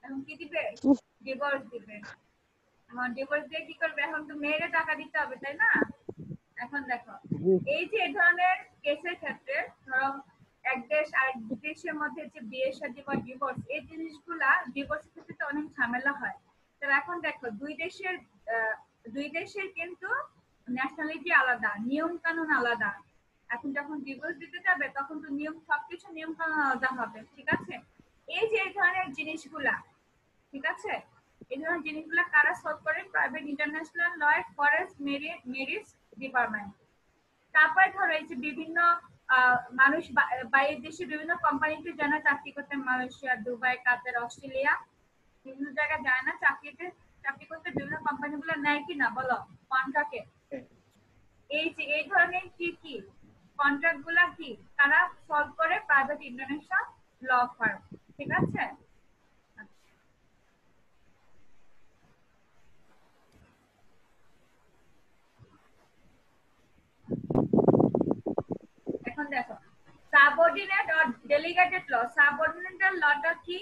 এখন কি দিবে? ডিভোর্স দিবে। ডিভোর্স দিয়ে কি করবে? এখন তো মেয়েরে টাকা দিতে হবে তাই না? এখন দেখো এই যে এই ধরনের কেসের ক্ষেত্রে ধরো এক দেশ আর এক দেশের মধ্যে যে বিয়ে শাদী বা ডিভোর্স এই জিনিসগুলা ডিভোর্সের ক্ষেত্রে অনেক ঝামেলা হয়। তো এখন দেখো দুই দেশের দুই দেশের কিন্তু ন্যাশনালিটি আলাদা নিয়ম কানুন আলাদা। এখন যখন ডিভোর্স দিতে যাবে তখন তো নিয়ম সবকিছু নিয়ম কানুন আলাদা হবে ঠিক আছে? এই যে এই ধরনের জিনিসগুলা ঠিক আছে? এই ধরনের জিনিসগুলা কারা সলভ করে? Private international law forest marriage department তারপরে ধরো এই যে বিভিন্ন মানুষ বাইরের দেশে বিভিন্ন কোম্পানিতে যেন চাকরি করতে মালয়েশিয়া, দুবাই, কাতার, অস্ট্রেলিয়া, বিভিন্ন জায়গায় যায় না চাকরিতে, চাকরি করতে বিভিন্ন কোম্পানিগুলো নেয় কি না? বলো কন্ট্রাক্টে এই যে, এই ধরনের কি কি? কন্ট্রাক্টগুলা কি? তারা সলভ করে প্রাইভেট ইন্টারন্যাশনাল ল ফার্ম ঠিক আছে? এখন দেখো। সাবঅর্ডিনেট অর ডেলিগেটেড ল সাবঅর্ডিনেটের লটা কি?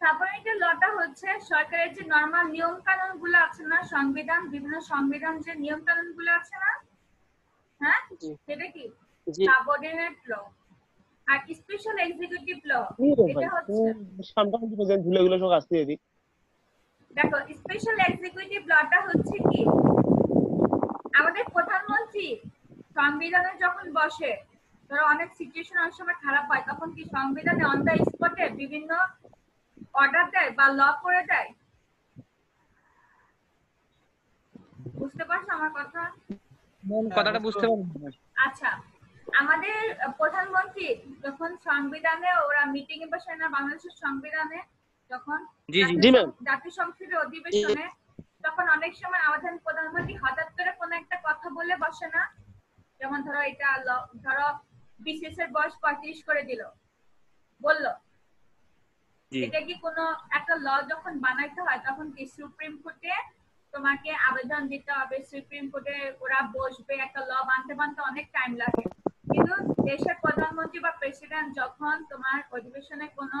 সাবঅর্ডিনেটেড লটা হচ্ছে সরকারের যে নরমাল নিয়ম কানুনগুলো আছে না সংবিধান বিভিন্ন সংবিধান যে নিয়ম কানুনগুলো আছে না? হ্যাঁ? সেটা কি? সাবঅর্ডিনেট ল আর স্পেশাল এক্সিকিউটিভ ল এটা হচ্ছে সামনে দিবেন ভুলেগুলো সব আসতে দিবি দেখো স্পেশাল এক্সিকিউটিভ লটা হচ্ছে কি? আমাদের প্রধানমন্ত্রী সংবিধানে যখন বসে ধরো অনেক সিচুয়েশন অনেক সময় খারাপ হয় তখন কি সংবিধানে অন দ্য স্পটে বিভিন্ন অর্ডার দেয় বা ল করে দেয় বুঝতে পারছ আমার কথা কথাটা বুঝতে আচ্ছা আমাদের প্রধানমন্ত্রী যখন সংবিধানে ওরা মিটিং এ বসে না বাংলাদেশের সংবিধানে যখন জি, জি। জাতীয় জি, ma'am. সং- জাতীয় সংসদের অধিবেশনে তখন অনেক সময় আমাদের প্রধানমন্ত্রী হঠাৎ করে কোনো একটা কথা বলে বসে না। যেমন ধরো এটা ধরো বিসিএস এর বয়স পঁয়ত্রিশ করে দিল। বলল এটা কি কোনো একটা ল যখন বানাইতে হয় তখন কি সুপ্রিম কোর্টে তোমাকে আবেদন দিতে হবে? সুপ্রিম কোর্টে ওরা বসবে একটা ল বানতে বানতে অনেক টাইম লাগে। কিন্তু দেশের প্রধানমন্ত্রী বা প্রেসিডেন্ট যখন তোমার অধিবেশনে কোনো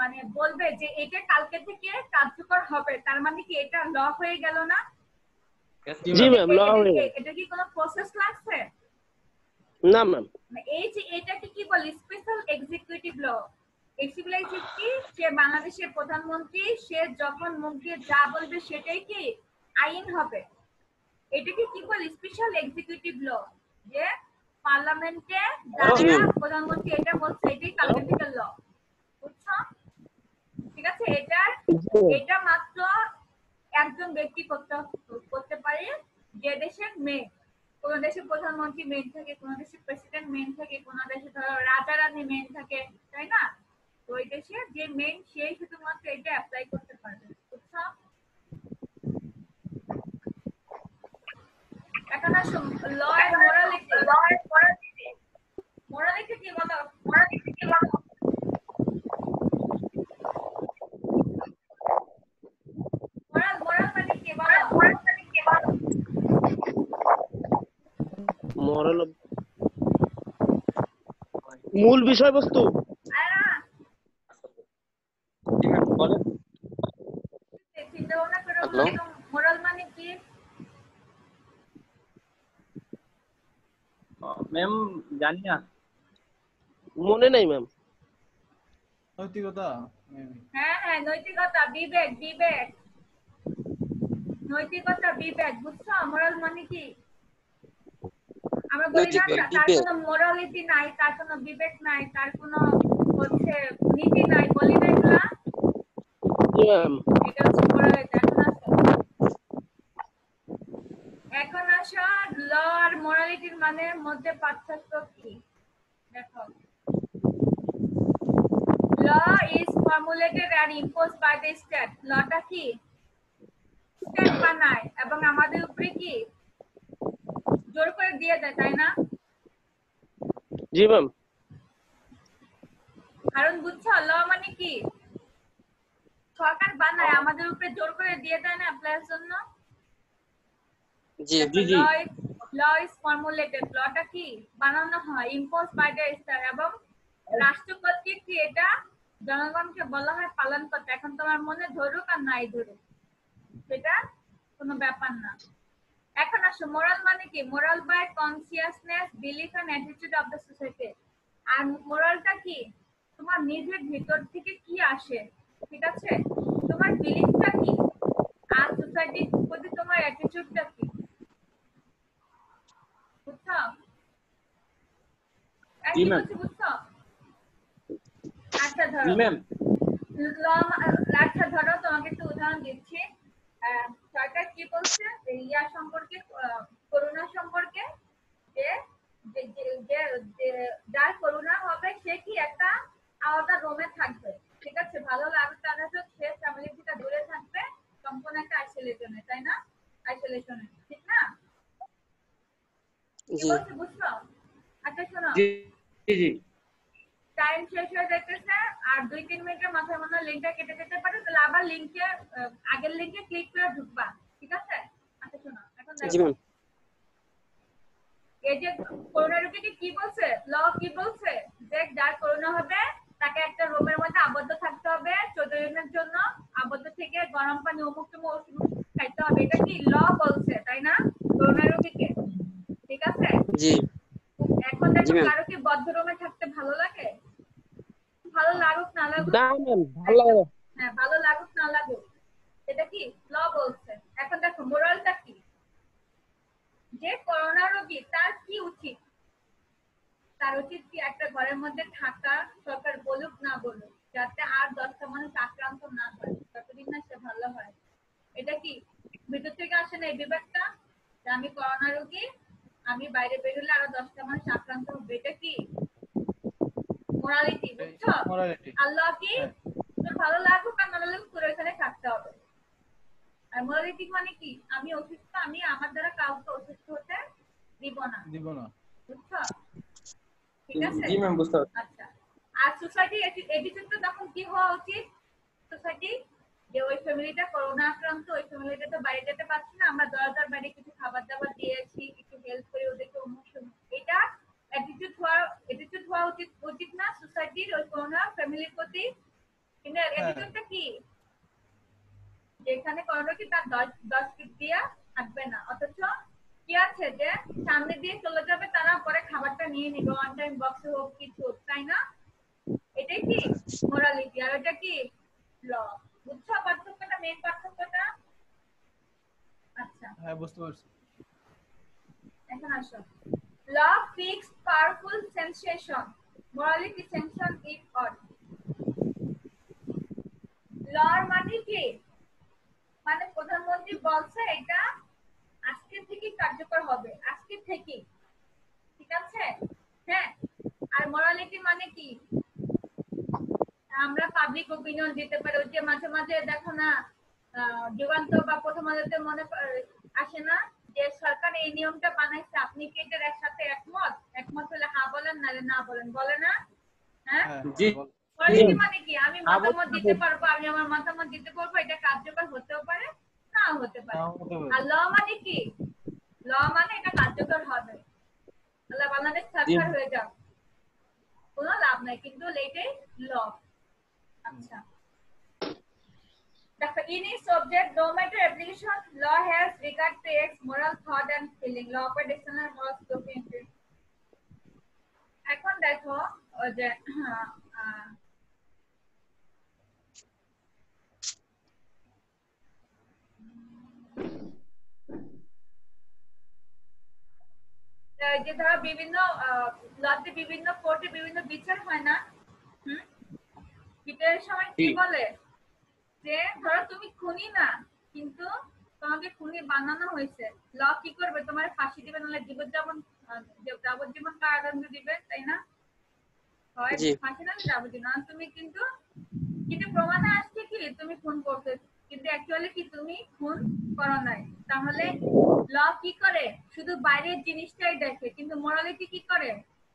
মানে বলবে যে এটা কালকে থেকে কার্যকর হবে। তার মানে কি এটা ল হয়ে গেল না? জি ম্যাম ল হয়ে। এটা কি কোনো প্রসেস লাগছে? না ম্যাম মানে এই যে এটাকে কি বলে? স্পেশাল এক্সিকিউটিভ ল এক্সিকিউটিভ কি সে বাংলাদেশের প্রধানমন্ত্রী সে যখন মুখ দিয়ে যা বলবে সেটাই কি আইন হবে? এটাকে কি কি বলে? স্পেশাল এক্সিকিউটিভ ল যে পার্লামেন্টে যারা প্রধানমন্ত্রী এটা বলছে এটাই কালকেটিক্যাল ল বুঝছ ঠিক আছে? এটার এটা মাত্র একজন ব্যক্তি করতে করতে পারে যে দেশের মেয়ে কোন দেশে প্রধানমন্ত্রী মেন থাকে কোন দেশে প্রেসিডেন্ট মেন থাকে কোন দেশে ধরো রাজা রানী মেন থাকে তাই না? তো ওই দেশে যে মেন সেই শুধুমাত্র এটা অ্যাপ্লাই করতে পারবে বুঝছ? এখন আসো ল ল মোরালিটি মোরালিটি কি বলো? মোরালিটি কি বলো মোরাল মোরাল মানে কি বলো মোরাল মানে কি বলো মরাল মূল বিষয়বস্তু? মোরাল মানে কি ম্যাম জানি না। মনে নাই ম্যাম নৈতিকতা। হ্যাঁ হ্যাঁ নৈতিকতা বিবেক বিবেক। নৈতিকতা বিবেক বুঝছ? মোরাল মানে কি? আমরা বলি না তার কোনো মোরালিটি নাই তার কোনো বিবেক নাই তার কোনো হচ্ছে নীতি নাই বলি না। এগুলা এটা হচ্ছে মোরালিটি এখন আসো। এখন আসো ল আর মোরালিটির মানের মধ্যে পার্থক্য কি? দেখো। Law is formulated and imposed by the state. লটা কি? স্টেট বানায় এবং আমাদের উপরে কি? জোর করে দিয়ে দেয় তাই না? জি ম্যাম কারণ বুঝছ ল মানে কি? সরকার বানায় আমাদের উপরে জোর করে দিয়ে দেয় না অ্যাপ্লাইয়ের জন্য? জি জি জি। ল ইজ ফর্মুলেটেড লটা কি? বানানো হয় ইম্পোজ বাই দ্য স্টার এবং রাষ্ট্র কর্তৃক কি এটা? জনগণকে বলা হয় পালন করতে। এখন তোমার মনে ধরুক আর নাই ধরুক সেটা কোনো ব্যাপার না। এখন আসো মোরাল মানে কি? Moral by consciousness belief and attitude of the society আর মোরালটা কি? তোমার নিজের ভিতর থেকে কি আসে? ঠিক আছে? তোমার বিলিফটা কি? আর সোসাইটির প্রতি তোমার অ্যাটিটিউডটা কি? বুঝছ? আচ্ছা ধরো। আচ্ছা ধরো তোমাকে একটু উদাহরণ দিচ্ছি। সরকার কি বলছে? ইয়া সম্পর্কে করোনা সম্পর্কে যে যার করোনা হবে সে কি একটা আলাদা রুমে থাকবে। ঠিক আছে? ভালো লাগবে তাহলে তো সে ফ্যামিলি থেকে দূরে থাকবে। সম্পূর্ণ একটা আইসোলেশনে তাই না? আইসোলেশনে ঠিক না? বুঝছ আচ্ছা শোনো। জি জি। টাইম শেষ হয়ে যাইতেছে আর দুই তিন মিনিটের মাথায় মনে হয় লিঙ্কটা কেটে যেতে পারে তাহলে আবার লিঙ্কে আগের লিঙ্কে ক্লিক করে ঢুকবা ঠিক আছে? আচ্ছা শোনো এখন এই যে করোনা রোগীকে কি বলছে? ল কি বলছে? যে যার করোনা হবে তাকে একটা রুমের মধ্যে আবদ্ধ থাকতে হবে চোদ্দ দিনের জন্য আবদ্ধ থেকে গরম পানি অমুক টুমুক ওষুধ খাইতে হবে। এটা কি ল বলছে তাই না? করোনা রোগীকে ঠিক আছে? জি। এখন দেখো. কারও কি বদ্ধ রুমে থাকতে ভালো লাগে? ভালো লাগুক না লাগুক না ম্যাম ভালো লাগে না। হ্যাঁ ভালো লাগুক না লাগুক এটা কি ল বলছে? এখন দেখো মোরালটা কি? যে করোনা রোগী তার কি উচিত? তার উচিত কি একটা ঘরের মধ্যে থাকা সরকার বলুক না বলুক যাতে আর দশটা মানুষ আক্রান্ত না হয় ততদিন না সে ভালো হয়? এটা কি ভিতর থেকে আসে না এই যে আমি করোনা রোগী আমি বাইরে বেরোলে আরও দশটা মানুষ আক্রান্ত হবে এটা কি? মোরালিটি বুঝছ? হ্যাঁ। তোর ভালো লাগুক আর না লাগুক তোর এখানে থাকতে হবে। আর মোরালিটি মানে কি? আমি অসুস্থ আমি আমার দ্বারা কাউকে অসুস্থ হতে দিব না। দিব না। বুঝছ? ঠিক আছে? জি ম্যাম বুঝতে পারছি। আচ্ছা। আর সোসাইটি তখন কি হওয়া উচিত? সোসাইটি যে ওই ফ্যামিলিটা করোনা আক্রান্ত ওই ফ্যামিলিটা তো বাইরে যেতে পারছে না আমরা দরজার বাইরে কিছু খাবার দাবার দিয়েছি কিছু হেল্প করে ওদেরকে অমুক সমুক। এটা অ্যাটিটিউড হওয়া অ্যাটিটিউড হওয়া উচিত উচিত না সোসাইটির ওই করোনা ফ্যামিলির প্রতি কিন্তু অ্যাটিটিউডটা কি যেখানে করোনা কি তার দশ দশ ফিট দিয়া থাকবে না অথচ কি আছে যে সামনে দিয়ে চলে যাবে তারা পরে খাবারটা নিয়ে নিবে ওয়ান টাইম বক্সে হোক কিছু হোক তাই না এটাই কি মোরালিটি আর এটা কি ল বুঝছ পার্থক্যটা মেন পার্থক্যটা আচ্ছা হ্যাঁ বুঝতে পারছি এখন আসো law fixed powerful sensation morality sensation is odd লর মানে কি মানে প্রধানমন্ত্রী বলছে এটা আজকে থেকে কার্যকর হবে আজকে থেকে ঠিক আছে হ্যাঁ আর মোরালিটি মানে কি আমরা পাবলিক ওপিনিয়ন দিতে পারি মাঝে দেখো না যুগান্ত বা প্রথম আলোতে মনে আসে না যে সরকার এই নিয়মটা বানাইছে। আপনি কি এটার একসাথে একমত? একমত হলে হ্যাঁ বলেন নাহলে না বলেন। বলে না? হ্যাঁ? হ্যাঁ। কোয়ালিটি মানে কি? আমি মতামত দিতে পারব আমি আমার মতামত দিতে পারব এটা কার্যকর হতেও পারে নাও হতে পারে। আর ল মানে কি? ল মানে এটা কার্যকর হবে। তাহলে বাংলাদেশ সরকার হয়ে যাও কোনো লাভ নাই কিন্তু এটাই ল। আচ্ছা। দেখো in its subject no matter application law has regard to its moral thought and feeling law operational was documented এখন দেখো ওই যে আহ, আহ, যে ধরো বিভিন্ন লতে বিভিন্ন কোর্টে বিভিন্ন বিচার হয় না হুম বিচারের সময় কি জি। বলে যে ধরো তুমি খুনি না কিন্তু তোমাকে খুনি বানানো হয়েছে। ল কি করবে? তোমার ফাঁসি দিবে নাহলে জীবনযাপন যাবজ্জীবন কারাদণ্ড দিবে তাই না? হয় ফাঁসি না যাবজ্জীবন। তুমি কিন্তু কিন্তু প্রমাণে আসছে কি তুমি খুন করতে। কিন্তু অ্যাকচুয়ালি কি তুমি খুন করো নাই। তাহলে ল কি করে? শুধু বাইরের জিনিসটাই দেখে। কিন্তু মোরালিটি কি করে?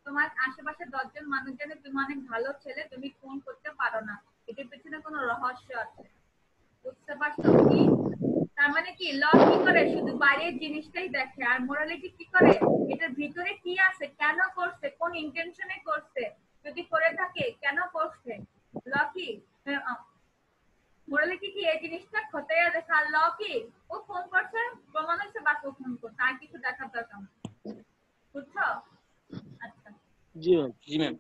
তোমার আশেপাশে দশজন মানুষ জানে তুমি অনেক ভালো ছেলে তুমি খুন করতে পারো না। এটার পেছনে কোনো রহস্য আছে? বুঝতে পারছ কি? তার মানে কি, ল কি করে? শুধু বাইরের জিনিসটাই দেখে। আর মোরালিটি কি করে? এটার ভিতরে কি আছে? কেন করছে? কোন ইন্টেনশনে করছে? যদি করে থাকে, কেন করছে? ল কি? মোরালিটি কি? এই জিনিসটা খতাইয়া দেখা। ল কি? ও ফোন করছে, প্রমাণ হচ্ছে বাস ও ফোন করছে। আর কিছু দেখার দরকার বুঝছ? আচ্ছা। জি ম্যাম জি ম্যাম।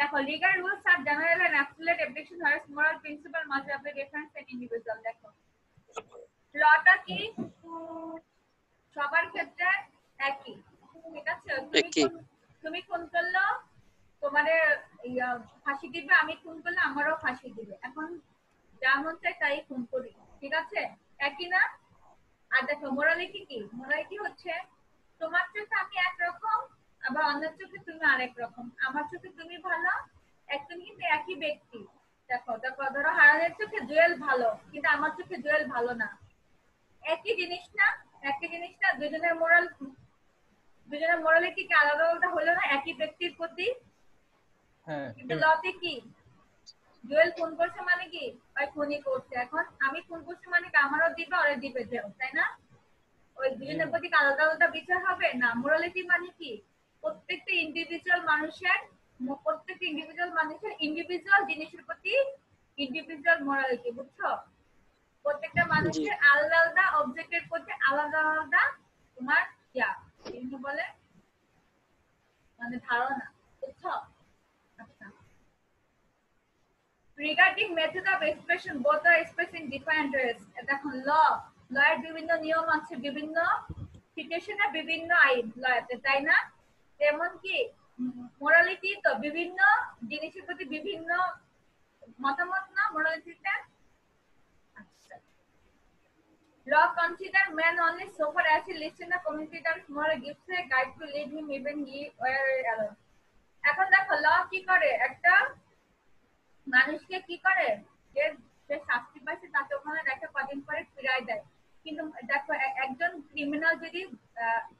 দেখো legal rules are general and absolute application whereas moral principle must have a difference in individual দেখো। লটা কি? সবার ক্ষেত্রে একই। ঠিক আছে? তুমি। কোন- করল তোমারে ফাঁসি দিবে আমি খুন করলে আমারও ফাঁসি দিবে। এখন যা মন চাই তাই খুন করি। ঠিক আছে? একই না? আর দেখো মোরালিটি কি? মোরালিটি হচ্ছে তোমার চোখে আমি একরকম আবার অন্যের চোখে তুমি আরেক রকম। আমার চোখে তুমি ভালো একদম কিন্তু একই ব্যক্তি। দেখো দেখো ধরো হারানের চোখে জুয়েল ভালো কিন্তু আমার চোখে জুয়েল ভালো না। একই জিনিস না একই জিনিস না দুজনের মোরাল দুজনের মোরালিটি কি আলাদা আলাদা হলো না? একই ব্যক্তির প্রতি? হ্যাঁ কিন্তু লতে কি? জুয়েল ফোন করছে মানে কি? ওই খুনি করছে। এখন আমি ফোন করছি মানে কি? আমারও দিবে ওরে দিবে যেও তাই না? ওই দুজনের প্রতি আলাদা আলাদা বিচার হবে? না মোরালিটি মানে কি? প্রত্যেকটা ইন্ডিভিজুয়াল মানুষের প্রত্যেকটা ইন্ডিভিজুয়াল মানুষের ইন্ডিভিজুয়াল জিনিসের প্রতি ইন্ডিভিজুয়াল মোরালিটি বুঝছ? প্রত্যেকটা মানুষের আলাদা আলাদা অবজেক্টের প্রতি আলাদা আলাদা তোমার ইয়া কিন্তু বলে মানে ধারণা বুঝছ? আচ্ছা। Regarding method of expression both are expressed in different ways. দেখো ল ল এর বিভিন্ন নিয়ম আছে বিভিন্ন সিচুয়েশনে বিভিন্ন আইন ল আছে তাই না? যেমন কি মোরালিটি তো বিভিন্ন জিনিসের প্রতি বিভিন্ন মতামত না মোরালিটিতে আচ্ছা। Law consider man only so far as he lives in a community that is moral gives a guide to lead him even he were alone. এখন দেখো ল কি করে? একটা মানুষকে কি করে? যে যে শাস্তি পাইছে তাকে ওখানে রেখে কদিন পরে ফিরাই দেয়। কিন্তু দেখো একজন ক্রিমিনাল যদি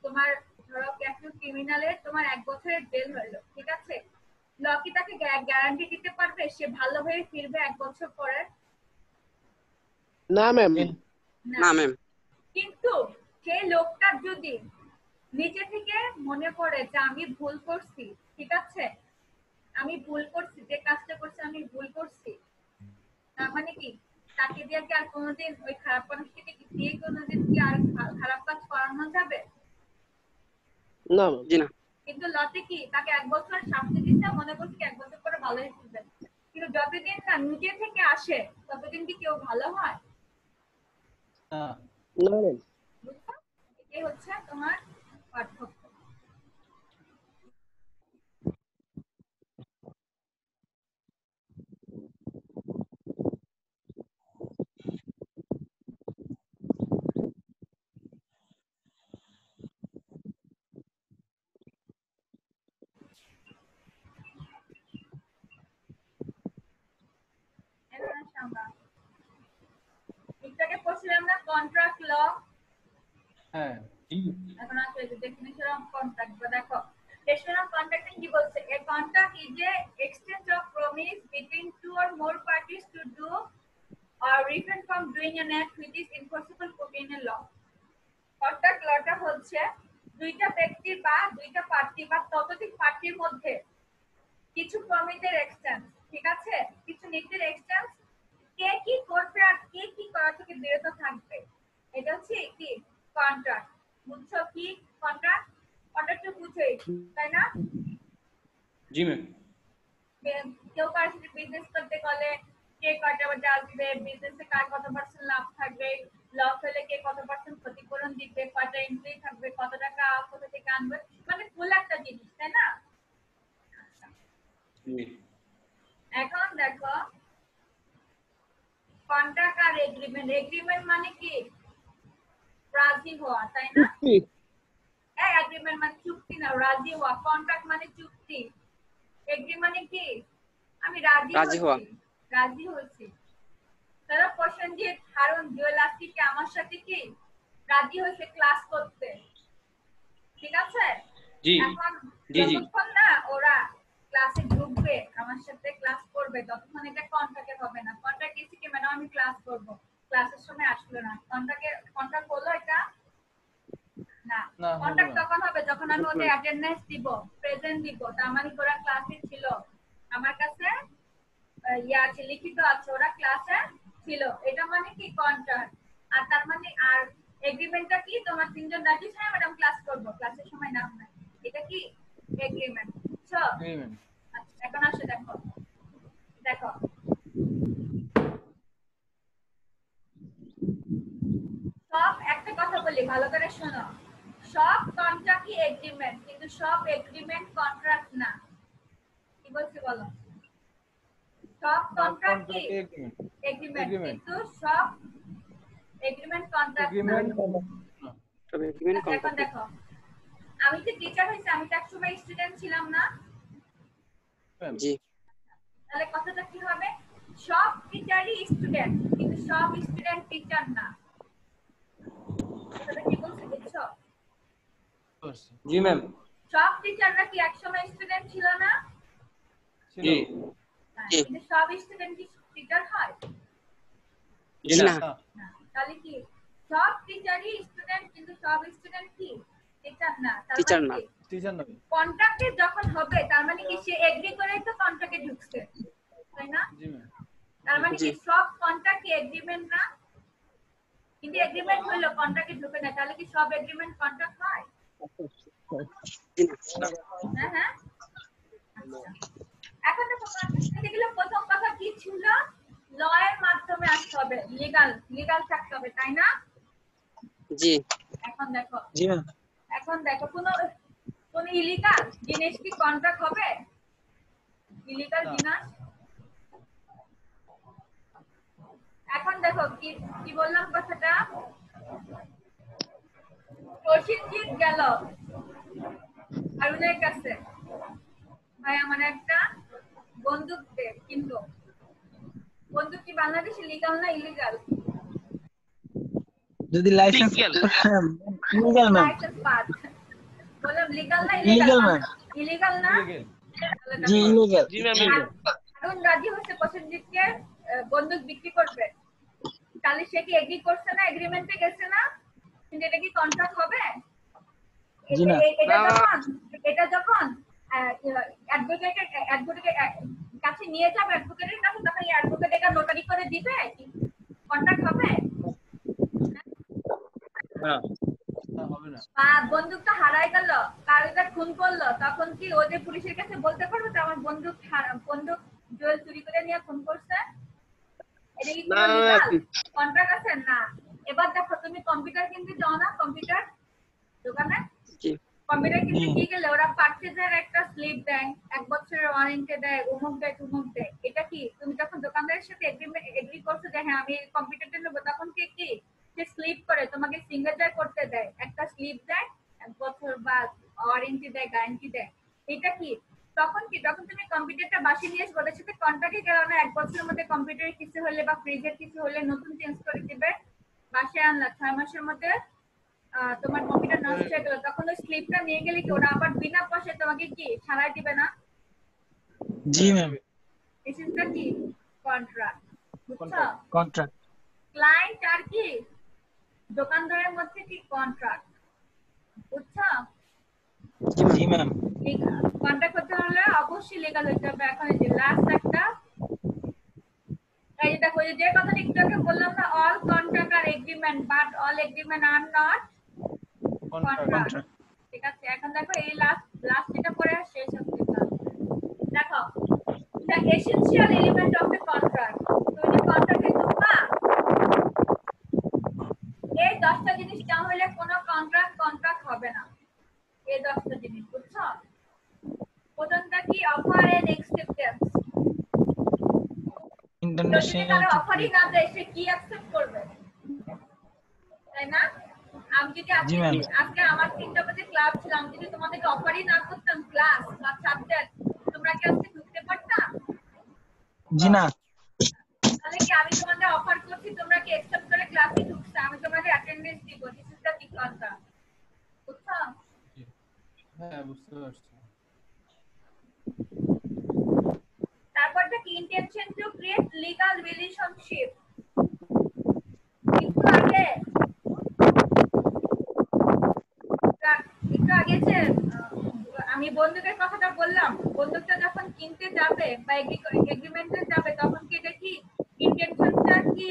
তোমার ধরো একজন ক্রিমিনালের তোমার এক বছরের জেল হলো ঠিক আছে? ল কি তাকে গ্যারান্টি দিতে পারবে সে ভালোভাবে ফিরবে এক বছর পরে? না ম্যাম না। ম্যাম কিন্তু সেই লোকটার যদি নিজে থেকে মনে পড়ে যে আমি ভুল করছি ঠিক আছে? আমি ভুল করছি যে কাজটা করছি আমি ভুল করছি তার মানে কি? তাকে দিয়ে কি আর কোনোদিন ওই খারাপ মানুষটিকে দিয়ে কোনোদিন কি আর খারাপ কাজ করানো যাবে? না। জি না। কিন্তু লতে কি তাকে এক বছর শাস্তি দিতে মনে করছে কি এক বছর পরে ভালো হয়ে যাবে কিন্তু যতদিন না নিজে থেকে আসে ততদিন কি কেউ ভালো হয়? না না এটাই হচ্ছে তোমার পার্থক্য। এটাকে পড়ছিলাম না কন্ট্রাক্ট ল হ্যাঁ এখন আসলে ডেফিনিশন অফ কন্ট্রাক্ট বা দেখো। ডেফিনিশন অফ কন্ট্রাক্ট কি বলছে? কন্ট্রাক্ট ল কন্ট্রাক্ট হচ্ছে দুইটা ব্যক্তি বা দুইটা পার্টি বা ততোধিক পার্টির মধ্যে কিছু প্রমিসের এক্সচেঞ্জ ঠিক আছে? কিছু নীতির এক্সচেঞ্জ কে কি করবে আর কে কি করা থেকে বিরত থাকবে? এটা হচ্ছে কি কন্ট্রাক্ট বুঝছ কি কন্ট্রাক্ট কন্ট্রাক্ট তো বুঝোই তাই না? জি ম্যাম কেউ কার সাথে বিজনেস করতে গেলে কে কয়টা বাজে আসবে বিজনেসে কার কত পার্সেন্ট লাভ থাকবে লস হলে কে কত পার্সেন্ট ক্ষতিপূরণ দিবে কয়টা এমপ্লয়ি থাকবে কত টাকা কোথা থেকে আনবে মানে ফুল একটা জিনিস তাই না? এখন দেখো কন্ট্রাক্ট আর এগ্রিমেন্ট এগ্রিমেন্ট মানে কি? রাজি হওয়া তাই না? এই এগ্রিমেন্ট মানে চুক্তি না রাজি হওয়া। কন্ট্রাক্ট মানে চুক্তি। এগ্রিমেন্ট মানে কি? আমি রাজি রাজি হওয়া। রাজি হয়েছি। তারা প্রসেনজিৎ হারুন জুয়েল আজকে আমার সাথে কি? রাজি হয়েছে ক্লাস করতে। ঠিক আছে? জি। এখন জি, জি। না ওরা ক্লাসে ঢুকবে আমার সাথে ক্লাস করবে ততক্ষণ এটা কন্ট্রাক্টে হবে না। কন্ট্রাক্ট এসে কি ম্যাডাম আমি ক্লাস করব। ক্লাসের সময় আসলো না। কন্ট্রাক্টে কন্ট্রাক্ট হলো এটা? না। কন্ট্রাক্ট তখন হবে যখন আমি ওদের অ্যাটেন্ডেন্স দিব প্রেজেন্ট দিব। তার মানে কি ওরা ক্লাসে ছিল। আমার কাছে ইয়ে আছে লিখিত আছে ওরা ক্লাসে ছিল। এটা মানে কি কন্ট্রাক্ট আর তার মানে আর এগ্রিমেন্টটা কি? তোমার তিনজন রাজি হ্যাঁ ম্যাডাম ক্লাস করব। ক্লাসের সময় নাম নাই। এটা কি এগ্রিমেন্ট বুঝছ? আচ্ছা, এখন আসে দেখো। দেখো। সব একটা কথা বলি ভালো করে শোনো। সব কন্ট্রাক্টই এগ্রিমেন্ট কিন্তু সব এগ্রিমেন্ট কন্ট্রাক্ট না। কি বলছি বলো? সব কন্ট্রাক্ট কি? এগ্রিমেন্ট এগ্রিমেন্ট কিন্তু সব এগ্রিমেন্ট কন্ট্রাক্ট না। এগ্রিমেন্ট কন্ট্রাক্ট দেখো। আমি তো টিচার হয়েছি আমি তো একসময় স্টুডেন্ট ছিলাম না। জি। তাহলে কথাটা কি হবে? সব টিচারই স্টুডেন্ট কিন্তু সব স্টুডেন্ট টিচার না। কথাটা কি বলছি বুঝছ? জি ম্যাম সব টিচাররা কি একসময় স্টুডেন্ট ছিল না? জি। কিন্তু সব স্টুডেন্ট কি টিচার হয়? না। তাহলে কি? সব টিচারই স্টুডেন্ট কিন্তু সব স্টুডেন্ট কি? টিচার না তার মানে না। টিচার কন্ট্রাক্টে যখন হবে তার মানে কি সে এগ্রি করেই তো কন্ট্রাক্টে ঢুকছে তাই না? জি ম্যাম তার মানে কি। সব কন্ট্রাক্ট এগ্রিমেন্ট না? কিন্তু এগ্রিমেন্ট হলো কন্ট্রাক্টে ঢুকে না তাহলে কি সব এগ্রিমেন্ট কন্ট্রাক্ট হয়? হ্যাঁ হ্যাঁ। আচ্ছা। এখন দেখো প্রথম কথা কি ছিল? ল এর মাধ্যমে আসতে হবে লিগাল লিগাল থাকতে হবে তাই না? জি। এখন দেখো। জি ম্যাম এখন দেখো কোনো কোন ইলিগাল জিনিস কি কন্ট্রাক্ট হবে? ইলিগাল না। এখন দেখো কি কি বললাম কথাটা? প্রসেনজিৎ গেল। অরুণের কাছে। ভাই আমার একটা বন্দুক দে কিন্তু। বন্দুক কি বাংলাদেশে লিগাল না ইলিগাল যদি লাইসেন্স লিগাল না ইলিগাল না জি ইলিগাল জি ম্যাম আরুন রাজি হচ্ছে প্রসেনজিৎকে বন্দুক বিক্রি করবে। তাহলে সে কি এগ্রি করছে না? এগ্রিমেন্টে গেছে না? কিন্তু এটা কি কন্ট্রাক্ট হবে? জি না। এটা যখন এটা যখন অ্যাডভোকেটের অ্যাডভোকেটের কাছে নিয়ে যাবে অ্যাডভোকেটের কাছে তখন অ্যাডভোকেট এটা নোটারি করে দিবে কন্ট্রাক্ট হবে? না না বা বন্দুকটা হারাই গেল কারোটা খুন করল তখন কি ও যে পুলিশের কাছে বলতে পারবে যে আমার বন্দুক বন্দুক জুয়েল চুরি করে নিয়ে খুন করছে? এটা কি না, কন্ট্রাক্ট আছে? না। এবার দেখো তুমি কম্পিউটার কিনতে যাও না? কম্পিউটার দোকানে? কম্পিউটার কিনতে গিয়ে গেলে ওরা পার্চেজের একটা স্লিপ দেয় এক বছরের ওয়ারেন্টি দেয় অমুক দেয় তুমুক দেয়। এটা কি? তুমি যখন দোকানদারের সাথে এগ্রিমেন্ট এগ্রি করছ যে হ্যাঁ আমি কম্পিউটারটা নেব তখন কি কি? সে স্লিপ করে তোমাকে সিগনেচার করতে দেয়। একটা স্লিপ দেয় এক বছর বা ওয়ারেন্টি দেয় গ্যারান্টি দেয়। এটা কি? তখন কি? তখন তুমি কম্পিউটারটা বাসে নিয়ে এসে ওদের সাথে কন্ট্রাক্টে গেল না এক বছরের মধ্যে কম্পিউটারের কিছু হলে বা ফ্রিজের কিছু হলে নতুন চেঞ্জ করে দিবে বাসে আনলা। ছয় মাসের মধ্যে তোমার কম্পিউটার নষ্ট হয়ে গেল। তখন ওই স্লিপটা নিয়ে গেলে কি? ওরা আবার বিনা পয়সায় তোমাকে কি? ছাড়াই দিবে না? জি ম্যাম দিস ইজ দ্য কি কন্ট্রাক্ট কন্ট্রাক্ট ক্লায়েন্ট আর কি? দোকানদারের মধ্যে কি কন্ট্রাক্ট বুঝছ? জি ম্যাম। কন্ট্রাক্ট করতে হলে অবশ্যই লেগাল হইতে হবে। এখন যে লাস্ট একটা এই দেখো যে কথা একটু বললাম না all contract are agreement but all agreement are not contract ঠিক আছে? এখন দেখো এই লাস্ট লাস্ট যেটা এই দেখো the essential element of the contract তুমি যে কন্ট্রাক্টে ঢুকবা? এই দশটা জিনিস না হলে কোনো কন্ট্রাক্ট কন্ট্রাক্ট হবে না। এই দশটা জিনিস বুঝছ? প্রথমটা কি অফার এন্ড অ্যাকসেপ্টেন্স ইন্টারন্যাশনাল অফারই না দেয় সে কি অ্যাকসেপ্ট করবে? তাই না? আমি যদি আজকে আজকে আমার তিনটা বাজে ক্লাস ছিল আমি যদি তোমাদেরকে অফারই না করতাম ক্লাস বা সাবজেক্ট তোমরা কি আজকে ঢুকতে পারতা? জি না তাহলে কি আমি তোমাদের অফার করছি? তোমরা কি অ্যাকসেপ্ট করে ক্লাসে ঢুকছো? আমি তোমাদের অ্যাটেন্ডেন্স দিব। This is the big concern বুঝছ? হ্যাঁ বুঝতে পারছি। তারপরটা কি intention to create legal relationship একটু আগে। একটু আগে যে আমি বন্দুকের কথাটা বললাম। বন্দুকটা যখন কিনতে যাবে বা এগ্রিমেন্টে যাবে তখন কি এটা কি ইন্টেনশনটা কি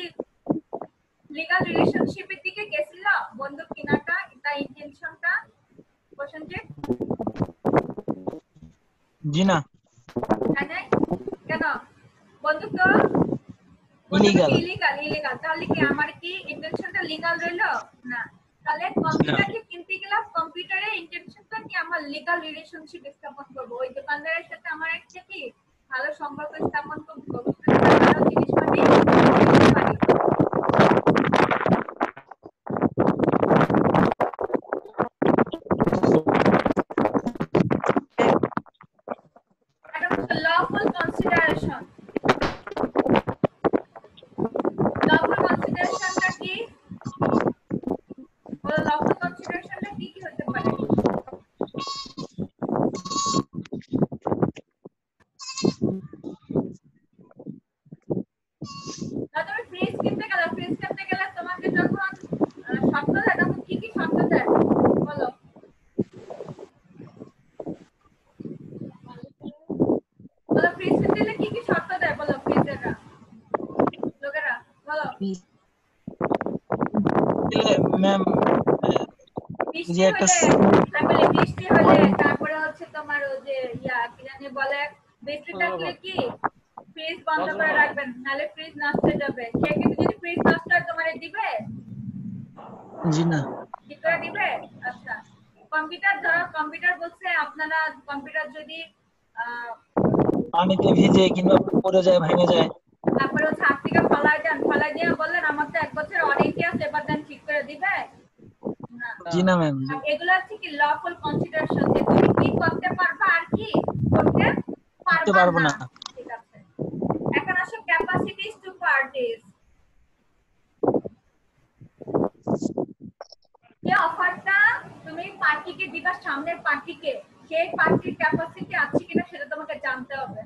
লিগ্যাল রিলেশনশিপের দিকে গেছিল? বন্দুক কেনাটা তার ইন্টেনশনটা প্রসেনজিৎ জি না। কেন? বন্দুক তো Illegal. ইলিগাল ইলিগাল তাহলে কি আমার কি ইন্টেনশনটা লিগাল রইল? না। তাহলে কম্পিউটারকে কিনতে গেলাম কম্পিউটারে ইন্টেনশনটা কি আমার লিগাল রিলেশনশিপ স্থাপন করব। ওই দোকানদারের সাথে আমার একটা কি ভালো সম্পর্ক স্থাপন করব। ভালো জিনিসপাতি কিনতে পারি। এটা হচ্ছে lawful consideration lawful considerationটা কি বলো lawful considerationটা কি কি হতে পারে না তুমি ফ্রিজ কিনতে গেলে ফ্রিজ কিনতে গেলে তোমাকে যখন আহ, শর্ত দেয় তখন কি কি শর্ত দেয় বলো বলো ফ্রিজ কিনতে গেলে কি কি শর্ত দেয় বলো ফ্রিজেরা লোকেরা বলো ম্যাম বৃষ্টি যে একটা তারপরে বৃষ্টি হলে তারপরে হচ্ছে তোমার ওই যে ইয়া কি জানি বলে বৃষ্টি থাকলে কি ফ্রিজ বন্ধ করে রাখবেন নাহলে ফ্রিজ নষ্ট হয়ে যাবে। সে কিন্তু যদি ফ্রিজ নষ্ট হয় তোমার দিবে? জি না। কি করে দিবে? আচ্ছা। কম্পিউটার ধরো কম্পিউটার বলছে আপনারা কম্পিউটার যদি আহ, পানিতে ভিজে কিংবা পড়ে যায় ভেঙে যায় তারপরে হচ্ছে হাত থেকে ফলাই দেন ফলাই দিয়ে বললেন আমার তো এক বছর ওয়ারেন্টি আছে এবার দেন ঠিক করে দিবে না ম্যাম এগুলো হচ্ছে কি লফুল কনসিডারেশন যে তুমি কি করতে পারবা আর কি করতে পারবা না। ঠিক আছে। এখন আসো ক্যাপাসিটিস টু পার্টিস যে অফারটা তুমি পার্টিকে দিবা সামনের পার্টিকে সেই পার্টির ক্যাপাসিটি আছে কিনা সেটা তোমাকে জানতে হবে।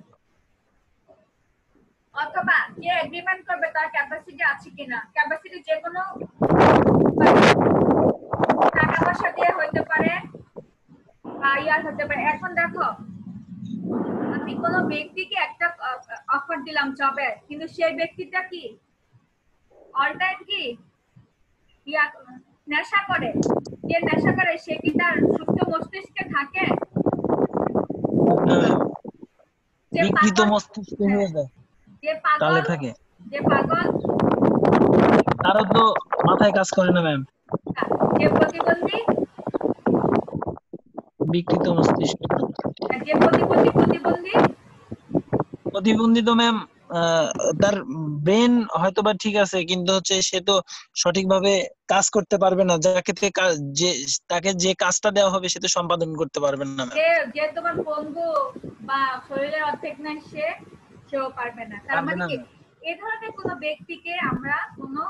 অথবা যে এগ্রিমেন্ট করবে তার ক্যাপাসিটি আছে কিনা। ক্যাপাসিটি যে কোনো পয়সা দিয়ে হইতে পারে বা ইয়ার হতে পারে। এখন দেখো আমি কোনো ব্যক্তিকে একটা অফার দিলাম জবে কিন্তু সেই ব্যক্তিটা কি অল টাইম কি ইয়া নেশা করে? যে নেশা করে সে কি তার সুস্থ মস্তিষ্কে থাকে? বিকৃত পাগল মস্তিষ্ক হয়ে যায় যে পাগল থাকে। যে পাগল তারও তো মাথায় কাজ করে না ম্যাম যে প্রতিবন্ধী বিকৃত মস্তিষ্ক। যে প্রতিবন্ধী প্রতিবন্ধী প্রতিবন্ধী তো ম্যাম তার ব্রেন হয়তো বা ঠিক আছে কিন্তু হচ্ছে সে তো সঠিকভাবে কাজ করতে পারবে না। যাকে যে তাকে যে কাজটা দেওয়া হবে সে তো সম্পাদন করতে পারবে না যে তোমার বন্ধু বা শরীরের অর্ধেক নাই সে সেও পারবে না। তার মানে এই ধরনের কোনো ব্যক্তিকে আমরা কোনো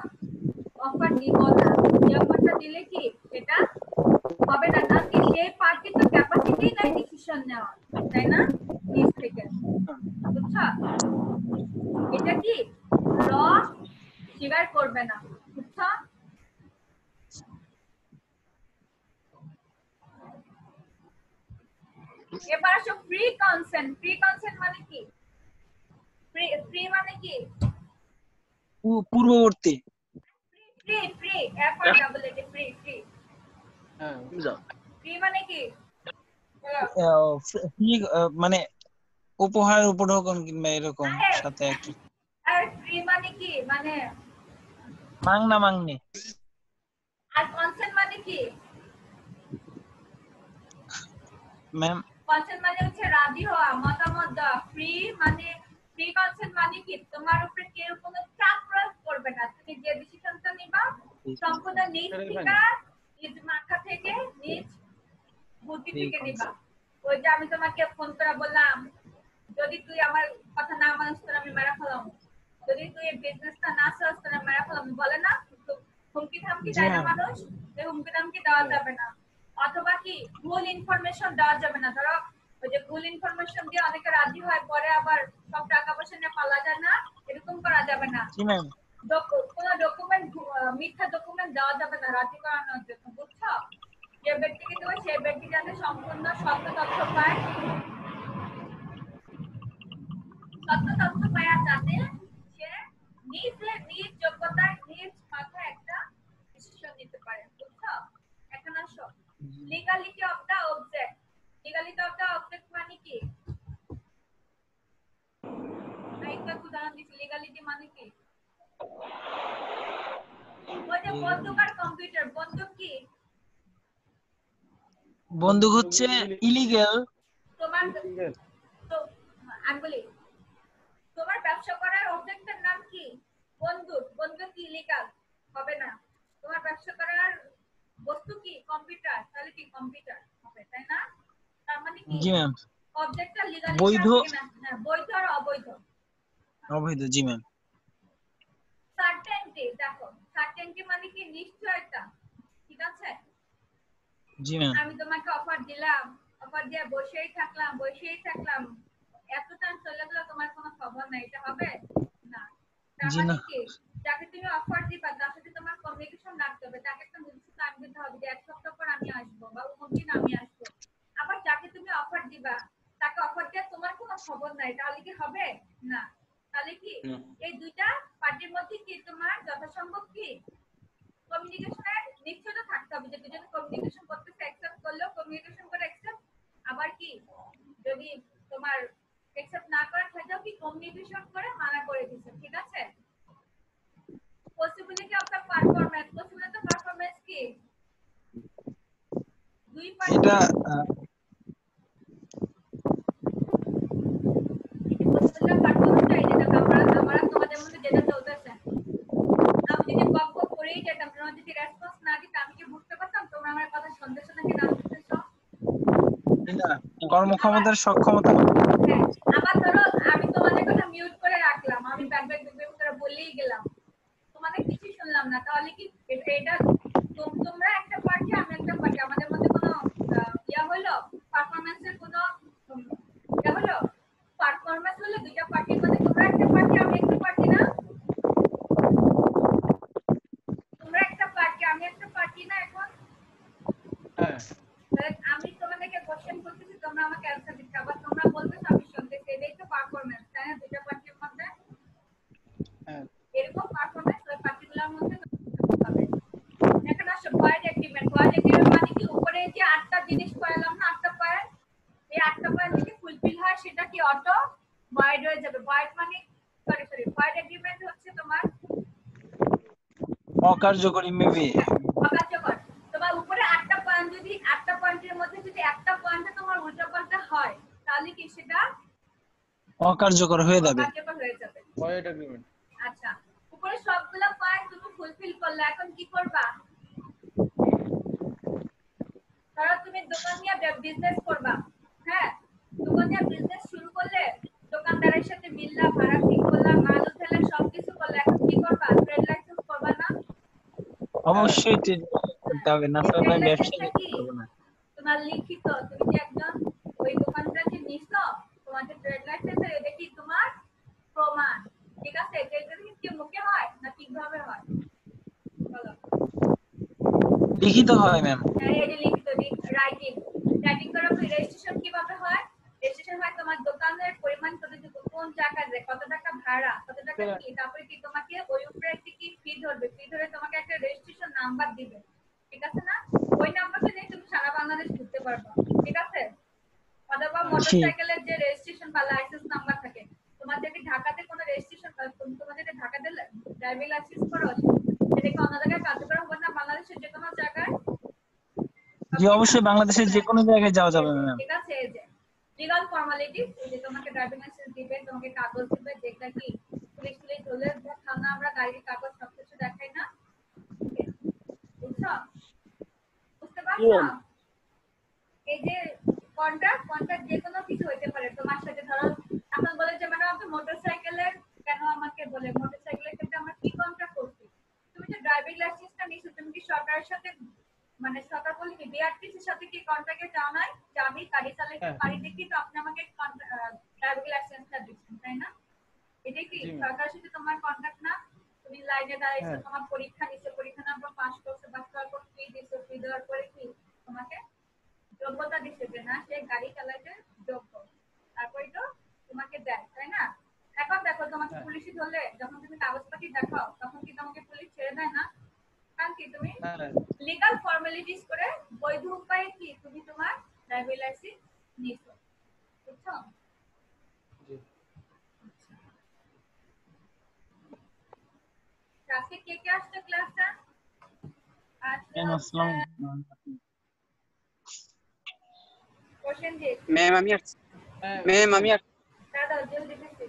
অফার দিব না যে অফারটা দিলে কি সেটা হবে না? কারণ কি সেই পার্টির তো ক্যাপাসিটি নাই ডিসিশন নেওয়া তাই না? নিজ থেকে। বুঝছ? এটা কি? র স্বীকার করবে না, বুঝছ? এবার আসো ফ্রি কনসেন্ট ফ্রি কনসেন্ট মানে কি? ফ্রি মানে কি? পূর্ববর্তী। Free free F R double A free free হ্যাঁ। মানে কি? ফ্রি- মানে উপহার উপঢৌকন কিংবা এরকম সাথে একটু। আর ফ্রি মানে কি? মানে মাংনা মাংনি। আর কনসেন্ট মানে কি? ম্যাম কনসেন্ট মানে হচ্ছে রাজি হওয়া মতামত দেওয়া। ফ্রি মানে ফ্রি কনসেন্ট মানে কি? তোমার উপরে কেউ কোনো চাপ প্রয়োগ করবে না। তুমি যে ডিসিশনটা নিবা সম্পূর্ণ নিজ নিজ মাথা থেকে নিজ বুদ্ধি থেকে নিবা। ওই যে আমি তোমাকে ফোন করে বললাম যদি তুই আমার কথা না মানিস তোর আমি মেরা ফেলাম। যদি তুই এই বিজনেসটা না চাস তোর আমি মেরা ফেলাম। বলে না তো হুমকি ধামকি দেয় না মানুষ এই হুমকি ধামকি দেওয়া যাবে না। অথবা কি ভুল ইনফরমেশন দেওয়া যাবে না। ধরো ওই যে ভুল ইনফরমেশন দিয়ে অনেকে রাজি হয় পরে আবার সব টাকা পয়সা নিয়ে পালা যায় না এরকম করা যাবে না। জি ম্যাম কোনো ডকুমেন্ট মিথ্যা ডকুমেন্ট দেওয়া যাবে না রাজি করানোর জন্য বুঝছ? যে ব্যক্তিকে দেবে সেই ব্যক্তি যাতে সম্পূর্ণ সত্য তথ্য পায়। সত্য তথ্য পায় আর যাতে সে নিজের নিজ যোগ্যতায় নিজ মাথায় একটা ডিসিশন নিতে পারে বুঝছ? এখন আসো। Legality of the object of the object মানে কি একটা উদাহরণ লিগালিটি মানে কি ওই যে বন্দুক আর কম্পিউটার বন্দুক কি বন্দুক হচ্ছে ইলিগেল তোমার তো আমি বলি তোমার ব্যবসা করার অবজেক্টের নাম কি? বন্দুক। বন্দুক কি লিগাল হবে না। তোমার ব্যবসা করার বস্তু কি? কম্পিউটার তাহলে কি কম্পিউটার হবে তাই না? মানে কি? জি ম্যাম অবজেক্টটা লিগাল বৈধ। হ্যাঁ বৈধ আর অবৈধ। অবৈধ জি ম্যাম সার্টেনটি দেখো সার্টেনটি মানে কি? নিশ্চয়তা ঠিক আছে? জি ম্যাম আমি তোমাকে অফার দিলাম। অফার দিয়ে বসেই থাকলাম বসেই থাকলাম। এত টাইম চলে গেল তোমার কোনো খবর নাই। এটা হবে? না। জি মানে না। যাকে তুমি অফার দিবা তার সাথে তোমার কমিউনিকেশন রাখতে হবে। তাকে একটা নির্দিষ্ট টাইম দিতে হবে যে এক সপ্তাহ পর আমি আসব বা অমুক দিন আমি আসব। আবার যাকে তুমি অফার দিবা তাকে অফার দিয়ে তোমার কোনো খবর নাই। তাহলে কি হবে? না। তাহলে কি এই দুইটা পার্টির মধ্যে কি তোমার যথাসম্ভব কি? কমিউনিকেশনের নিশ্চয়তা থাকতে হবে। যে দুজনে কমিউনিকেশন করতেছে অ্যাকসেপ্ট করলেও কমিউনিকেশন করে অ্যাকসেপ্ট আবার কি? যদি তোমার অ্যাকসেপ্ট না করে থাকেও কি কমিউনিকেশন করে মানা করে দিছে ঠিক আছে? Possibility of the performance possibility of performance কি? দুই পার্টি এটা আহ, পসিবিলিটি অফ পারফরম্যান্স এই যেটা আমরা আমরা তোমাদের মধ্যে যেটা চলতেছে আমি যদি বক বক করেই যেতাম তোমরা যদি রেসপন্স না দিতে আমি কি বুঝতে পারতাম? তোমরা আমার কথা শুনতেছো নাকি না শুনতেছো কর্মক্ষমতার সক্ষমতা হ্যাঁ আবার ধরো আমি তোমাদের কথা মিউট করে রাখলাম। আমি ব্যাক ব্যাক ব্যাক করে বলেই গেলাম। তোমাদের কিছু শুনলাম না। তাহলে কি এটা এটা তোমরা একটা পার্টি আমি একটা পার্টি আমাদের মধ্যে কোনো ইয়া হলো? পারফরমেন্সের কোনো ইয়া হলো? পারফরম্যান্স হলো দুইটা পার্টির মধ্যে। তোমরা একটা পার্টি আমি একটা পার্টি না? তোমরা একটা পার্টি আমি একটা পার্টি না এখন? হ্যাঁ। আমি তোমাদেরকে কোশ্চেন করতেছি তোমরা আমাকে অ্যানসার দিতে। আবার তোমরা বলবে আমি শুনতে এটাই তো পারফরম্যান্স তাই না? দুইটা পার্টির মধ্যে? হ্যাঁ। এরকম পারফরম্যান্স ওই পার্টিগুলোর মধ্যে হবে। এখন আসো বয়েড এগ্রিমেন্ট বয়েড এগ্রিমেন্ট মানে কি? উপরে যে আটটা জিনিস পাইলাম না আটটা পায় এই আটটা পায় পার্টিগুলো হয়ে যাবে। ভয়েড মানে সরি সরি ভয়েড এগ্রিমেন্ট হচ্ছে তোমার অকার্যকরী মেবি অকার্যকর। তোমার উপরে আটটা পয়েন্ট যদি আটটা পয়েন্টের মধ্যে যদি একটা পয়েন্টে তোমার উল্টাপাল্টা হয় তাহলে কি সেটা অকার্যকর হয়ে যাবে। অকার্যকর হয়ে যাবে। Void agreement আচ্ছা উপরে সবগুলো পয়েন্ট তুমি ফুলফিল করলে এখন কি করবা? ধরো তুমি দোকান নিয়ে বিজনেস করবা হ্যাঁ? দোকান নিয়ে বিজনেস মিললা ভাড়া ঠিক করলা মাল উঠালে সবকিছু করলে এখন কি করবা? ট্রেড লাইসেন্স করবা না? অবশ্যই করতে হবে না তো আমি ব্যবসা তোমার লিখিত তুমি যে একজন ওই দোকানটা যে নিছো? তোমার যে ট্রেড লাইসেন্স এটা কি তোমার প্রমাণ? ঠিক আছে এটা কি মুখে হয় না কীভাবে হয়? বলো। লিখিত হয় ম্যাম হ্যাঁ, এই যে লিখিত রাইটিং রাইটিং করার পরে রেজিস্ট্রেশন কীভাবে হয় রেজিস্ট্রেশন হয় তোমার দোকানের পরিমাণ কতটুকু কোন জায়গায় কত টাকা ভাড়া কত টাকা কি তারপরে কি তোমাকে ওই উপরে একটি কি ফি ধরবে ফি ধরে তোমাকে একটা রেজিস্ট্রেশন নাম্বার দিবে ঠিক আছে না ওই নাম্বারটা নিয়ে তুমি সারা বাংলাদেশ ঘুরতে পারবে ঠিক আছে অথবা মোটরসাইকেলের যে রেজিস্ট্রেশন বা লাইসেন্স নাম্বার থাকে তোমার যদি ঢাকাতে কোনো রেজিস্ট্রেশন তোমার যদি ঢাকাতে ড্রাইভিং লাইসেন্স করো সেটা কি অন্য জায়গায় কার্যকর হবে না বাংলাদেশের যে কোনো জায়গায় জি অবশ্যই বাংলাদেশের যে কোনো জায়গায় যাওয়া যাবে ম্যাম ঠিক আছে এই যে লিগাল ফর্মালিটিস এই যে তোমাকে ড্রাইভিং লাইসেন্স দিবে তোমাকে কাগজ দিবে যেটা কি পুলিশ পুলিশ ধরলে দেখাও না আমরা গাড়ির কাগজ সবকিছু দেখাই না বুঝছ বুঝতে পারছ হুম। এই যে কন্ট্রাক্ট কন্ট্রাক্ট যে কোনো কিছু হইতে পারে তোমার সাথে ধরো এখন বলে যে ম্যাডাম আপনি মোটরসাইকেলের কেন আমাকে বলে মোটরসাইকেলের ক্ষেত্রে আমরা কি কন্ট্রাক্ট করছি তুমি যে ড্রাইভিং লাইসেন্সটা নিছো তুমি কি সরকারের সাথে মানে সরকার বলে কি বিআরটিসির সাথে কি কন্ট্রাক্টে যাও নাই যে আমি গাড়ি চালাইতে হ্যাঁ। পারি দেখি তো আপনি আমাকে ড্রাইভিং লাইসেন্সটা দিচ্ছেন তাই না এটা কি জি, ম্যাম। সরকারের সাথে তোমার কন্ট্রাক্ট না তুমি লাইনে দাঁড়াইছো হ্যাঁ। তোমার পরীক্ষা দিছো পরীক্ষা নাম্বার পাস করছ পাস করার পর ফি দিছো ফি দেওয়ার পরে কি তোমাকে যোগ্যতা দিচ্ছে যে না সে গাড়ি চালাইতে যোগ্য তারপরে তো তোমাকে দেয় তাই না এখন দেখো তোমাকে হ্যাঁ। পুলিশে ধরলে যখন তুমি কাগজপাতি দেখাও তখন কি তোমাকে পুলিশ ছেড়ে দেয় না কারণ কি তুমি হ্যাঁ লিগাল ফর্মালিটিস করে বৈধ উপায়ে কি তুমি তোমার ড্রাইভিং লাইসেন্স নিছো বুঝছ জি আজকে কে কে আসছে ক্লাসটা আজকে ম্যাম আসসালাম প্রসেনজিৎ ম্যাম আমি আসছি হ্যাঁ ম্যাম আমি আসছি দাদা জলদি দিচ্ছি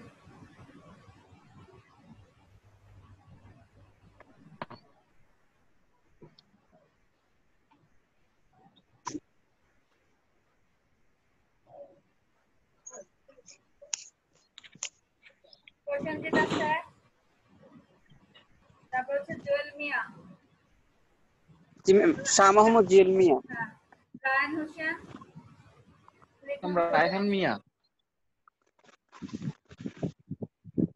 প্রসেনজিৎ আছে তারপর হচ্ছে জুয়েল মিয়া জি ম্যাম শাহ মোহাম্মদ জিএল মিয়া। হ্যাঁ রায়ন হোসেন আমরা রায়হান মিয়া।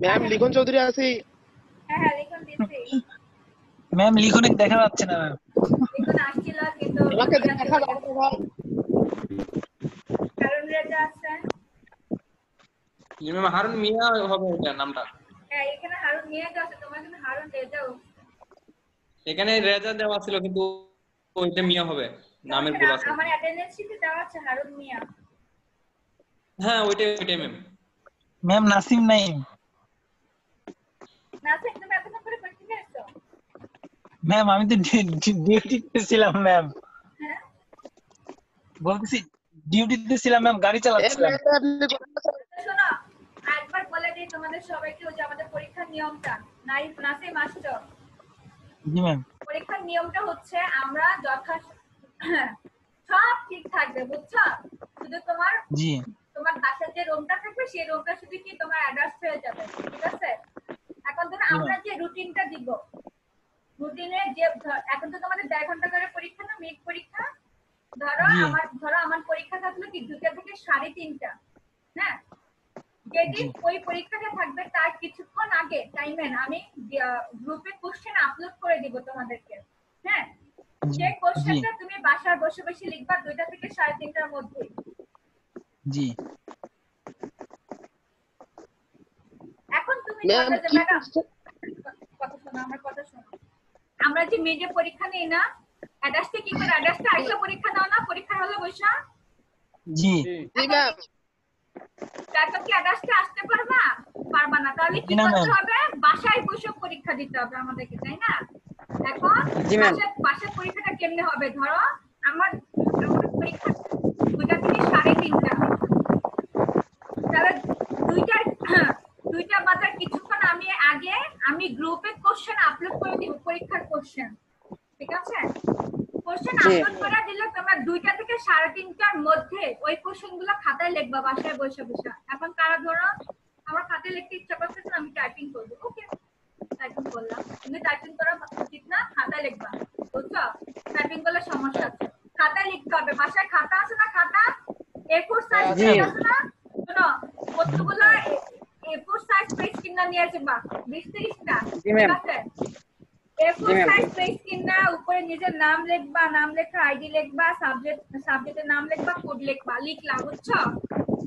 ম্যাম লিখন চৌধুরী আছি? হ্যাঁ হ্যাঁ লিখন দিচ্ছি ম্যাম লিখনে দেখা যাচ্ছে না ম্যাম লিখন আসছিল কিন্তু আমাকে দেখা যাবে ভাই কারণ রেজা আছে জি ম্যাম হারুন মিয়া হবে এটা নামটা। হ্যাঁ এখানে হারুন মিয়া আছে তোমার কিন্তু হারুন রেজাও এখানে রেজা দেওয়া ছিল কিন্তু ওইটা মিয়া হবে নামের ভুল আছে। আমার অ্যাটেন্ডেন্স শিটে দেওয়া আছে হারুন মিয়া। হ্যাঁ ওইটাই ওইটাই ম্যাম ম্যাম নাসিম নাইম। না স্যার তুমি এতক্ষণ করে পরীক্ষা এসছো? ম্যাম আমি তো ডিউটিতে ছিলাম ম্যাম হ্যাঁ? বলতেছি ডিউটিতে ছিলাম ম্যাম গাড়ি চালাচ্ছিলাম। শোনো একবার বলে দিই তোমাদের সবাইকে ওই যে আমাদের পরীক্ষার নিয়মটা। নাই নাসিম আসছো? জি ম্যাম। পরীক্ষার নিয়মটা হচ্ছে আমরা যথা সব ঠিক থাকবে বুঝছ? শুধু তোমার জি। তোমার বাসার যে রুমটা থাকবে সেই রুমটা শুধু কি তোমার অ্যাড্রেস হয়ে যাবে ঠিক আছে? এখন ধরো আমরা যে রুটিনটা দিব রুটিনে যে এখন তো তোমাদের দেড় ঘণ্টা করে পরীক্ষা না মিড পরীক্ষা? ধরো আমার ধরো আমার পরীক্ষা থাকল কি দুটা থেকে সাড়ে তিনটা হ্যাঁ? যেদিন ওই পরীক্ষাটা থাকবে তার কিছুক্ষণ আগে টাইমেন আমি গ্রুপে কোশ্চেন আপলোড করে দিব তোমাদেরকে। হ্যাঁ? জি। কোশ্চেনটা তুমি বাসায় বসে বসে লিখবা দুইটা থেকে সাড়ে তিনটার মধ্যে। জি। এখন তুমি ম্যাডাম কথা শোনো আমার কথা শোনো। আমরা যে মেজে পরীক্ষা নেই না অ্যাডাসটা কি করে? অ্যাডাসটা আইসা পরীক্ষা দাও না পরীক্ষা হলো বৈশা জি। জি ম্যাম এখন কি আকাশটা আসতে পারবা? পারবা না। তাহলে কি করতে হবে? বাসায় বসে পরীক্ষা দিতে হবে আমাদেরকে তাই না? এখন বাসায় বাসায় পরীক্ষাটা কেমনে হবে? ধরো আমার আমার পরীক্ষা দুইটা থেকে সাড়ে তিনটা। তাহলে দুইটার দুইটা বাজার কিছুক্ষণ আমি আগে আমি গ্রুপে কোশ্চেন আপলোড করে দিব পরীক্ষার কোশ্চেন ঠিক আছে? কোশ্চেন। আপলোড করে দিলে তোমরা দুইটা থেকে সাড়ে তিনটার মধ্যে ওই কোশ্চেনগুলো খাতায় লিখবা বাসায় বসে বসে। এখন কারা ধরো? আমার খাতায় লিখতে ইচ্ছা করতেছে না, আমি টাইপিং করব। ওকে টাইপিং করলাম। তুমি টাইপিং করা উচিত না? খাতায় লিখবা। বুঝছ? টাইপিং করলে সমস্যা আছে। খাতায় লিখতে হবে। বাসায় খাতা আছে না খাতা? এ ফোর সাইজ আছে না? শোনো কতগুলো এ ফোর সাইজ পেজ কিনা নিয়ে আসবা? বিশ তিরিশটা। ঠিক আছে? উপরে নিজের নাম লিখবা নাম লেখা আইডি লিখবা সাবজেক্ট সাবজেক্টের নাম লিখবা কোড লিখবা লিখলা বুঝছ?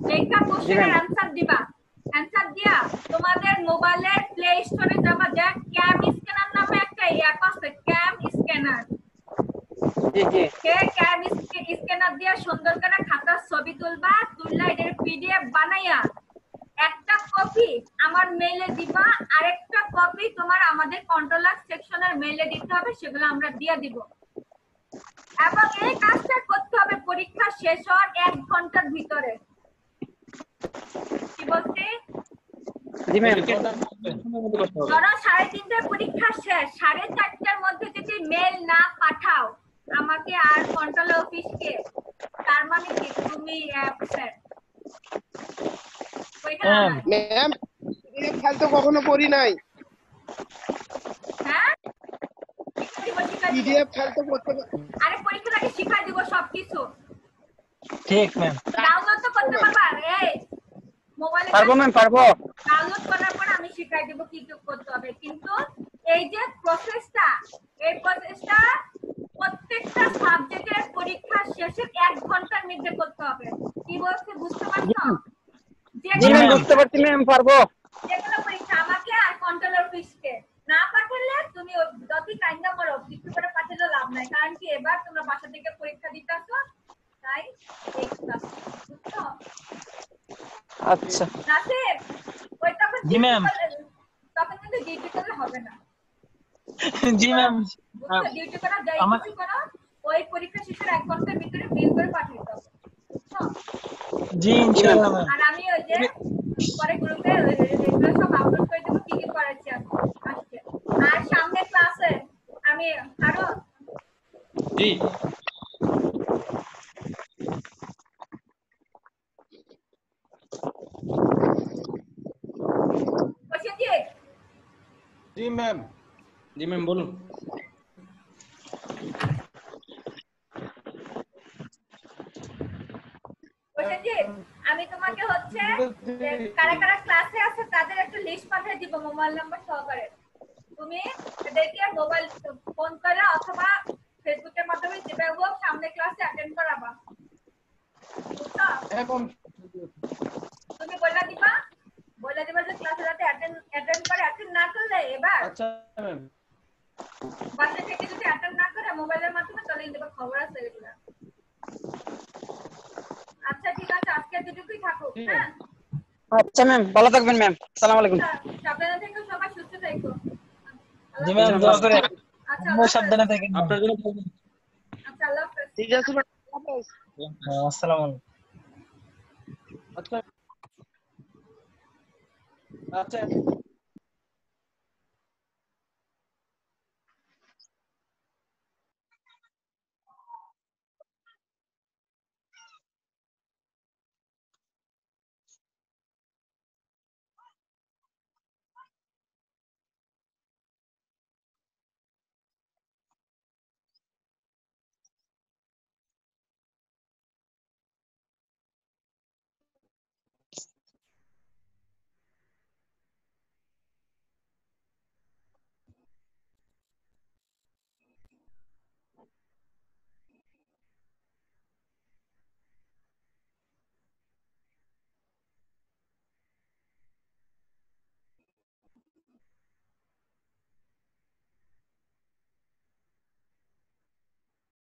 লেখা কোশ্চেনের। অ্যান্সার দিবা। অ্যান্সার দিয়া তোমাদের মোবাইলের প্লে স্টোরে যাবা যা ক্যাম স্ক্যানার নামে একটা অ্যাপ আছে ক্যাম স্ক্যানার কে ক্যাম স্ক্যানার দিয়া সুন্দর করে খাতার ছবি তুলবা তুললা এটার পিডিএফ বানাইয়া। কপি আমার মেইলে দিবা আরেকটা কপি তোমার আমাদের কন্ট্রোলার সেকশনের মেইলে দিতে হবে সেগুলো আমরা দিয়ে দিব। এবং এই কাজটা করতে হবে পরীক্ষা শেষ হওয়ার এক ঘণ্টার ভিতরে। কি বলছি? জি ম্যাম ধরো সাড়ে তিনটায় পরীক্ষা শেষ সাড়ে চারটার মধ্যে যদি মেল না পাঠাও আমাকে আর কন্ট্রোল অফিসকে তার মানে কি? তুমি। ম্যাম পিডিএফ ফাইল কখনো করি নাই। হ্যাঁ। পিডিএফ ফাইল তো করতে আরে পরীক্ষাটাকে শিখাই দিব সবকিছু। ঠিক ম্যাম ডাউনলোড তো করতে পারবা? এই মোবাইলে পারব ম্যাম পারব। ডাউনলোড করার পর আমি শিখাই দেবো কি কি করতে হবে। কিন্তু এই যে প্রসেসটা এই প্রসেসটা প্রত্যেকটা সাবজেক্টের পরীক্ষা শেষে এক ঘণ্টার মধ্যে করতে হবে। কি বলছে বুঝতে পারছ? জি ম্যাম বুঝতে পারছি ম্যাম পারব। যেগুলো পরীক্ষা আমাকে আর কন্ট্রোলার অফিসকে না পাঠালে তুমি যতই কাইন্ডা করো কিছু করে পাঠালে লাভ নাই। কারণ কি এবার তোমরা বাসা থেকে পরীক্ষা দিতে আসো তাই বুঝছ? আচ্ছা। নাসির ওই তখন জি, করলে- তখন কিন্তু ডিউটি করলে হবে না। জি ম্যাম ডিউটি করা আমার- কিছু করো ওই পরীক্ষা শেষের এক ঘণ্টার ভিতরে মেল করে পাঠিয়ে দাও। জি ইনশাআল্লাহ আর আমি ওই যে পরে গ্রুপে এগুলো সব আপলোড করে দেবো কি কি করাচ্ছি আমি আজকে। আর সামনে ক্লাসে আমি আরও? জি। জি ম্যাম। জি ম্যাম বলুন প্রসেনজিৎ আমি তোমাকে হচ্ছে যে কারা কারা ক্লাসে আছে তাদের একটা লিস্ট পাঠিয়ে দিব মোবাইল নাম্বার সহকারে। তুমি এদেরকে মোবাইল ফোন করে অথবা ফেসবুকের মাধ্যমে যেভাবে হোক সামনে ক্লাসে অ্যাটেন্ড করাবা। বুঝছ? তুমি বলে দিবা বলে দিবা যে ক্লাসে যাতে অ্যাটেন্ড অ্যাটেন্ড করে অ্যাটেন্ড না করলে এবার আচ্ছা ম্যাম বাসা থেকে যদি অ্যাটেন্ড না করে মোবাইলের মাধ্যমে চলে দেবে খবর আছে এগুলা। আচ্ছা ঠিক আছে আজকে যেটুকুই থাকুক হ্যাঁ? আচ্ছা ম্যাম ভালো থাকবেন ম্যাম সালাম আলাইকুম। আচ্ছা, সাবধানে থেকো সবাই সুস্থ থেকো। জি ম্যাম দোয়া করে আচ্ছা আপনারা আল্লাহ সাবধানে। থাকেন আপনার জন্য আচ্ছা আল্লাহ হাফেজ। ঠিক আছে ম্যাম হ্যাঁ, আসসালামু আলাইকুম। আচ্ছা আচ্ছা।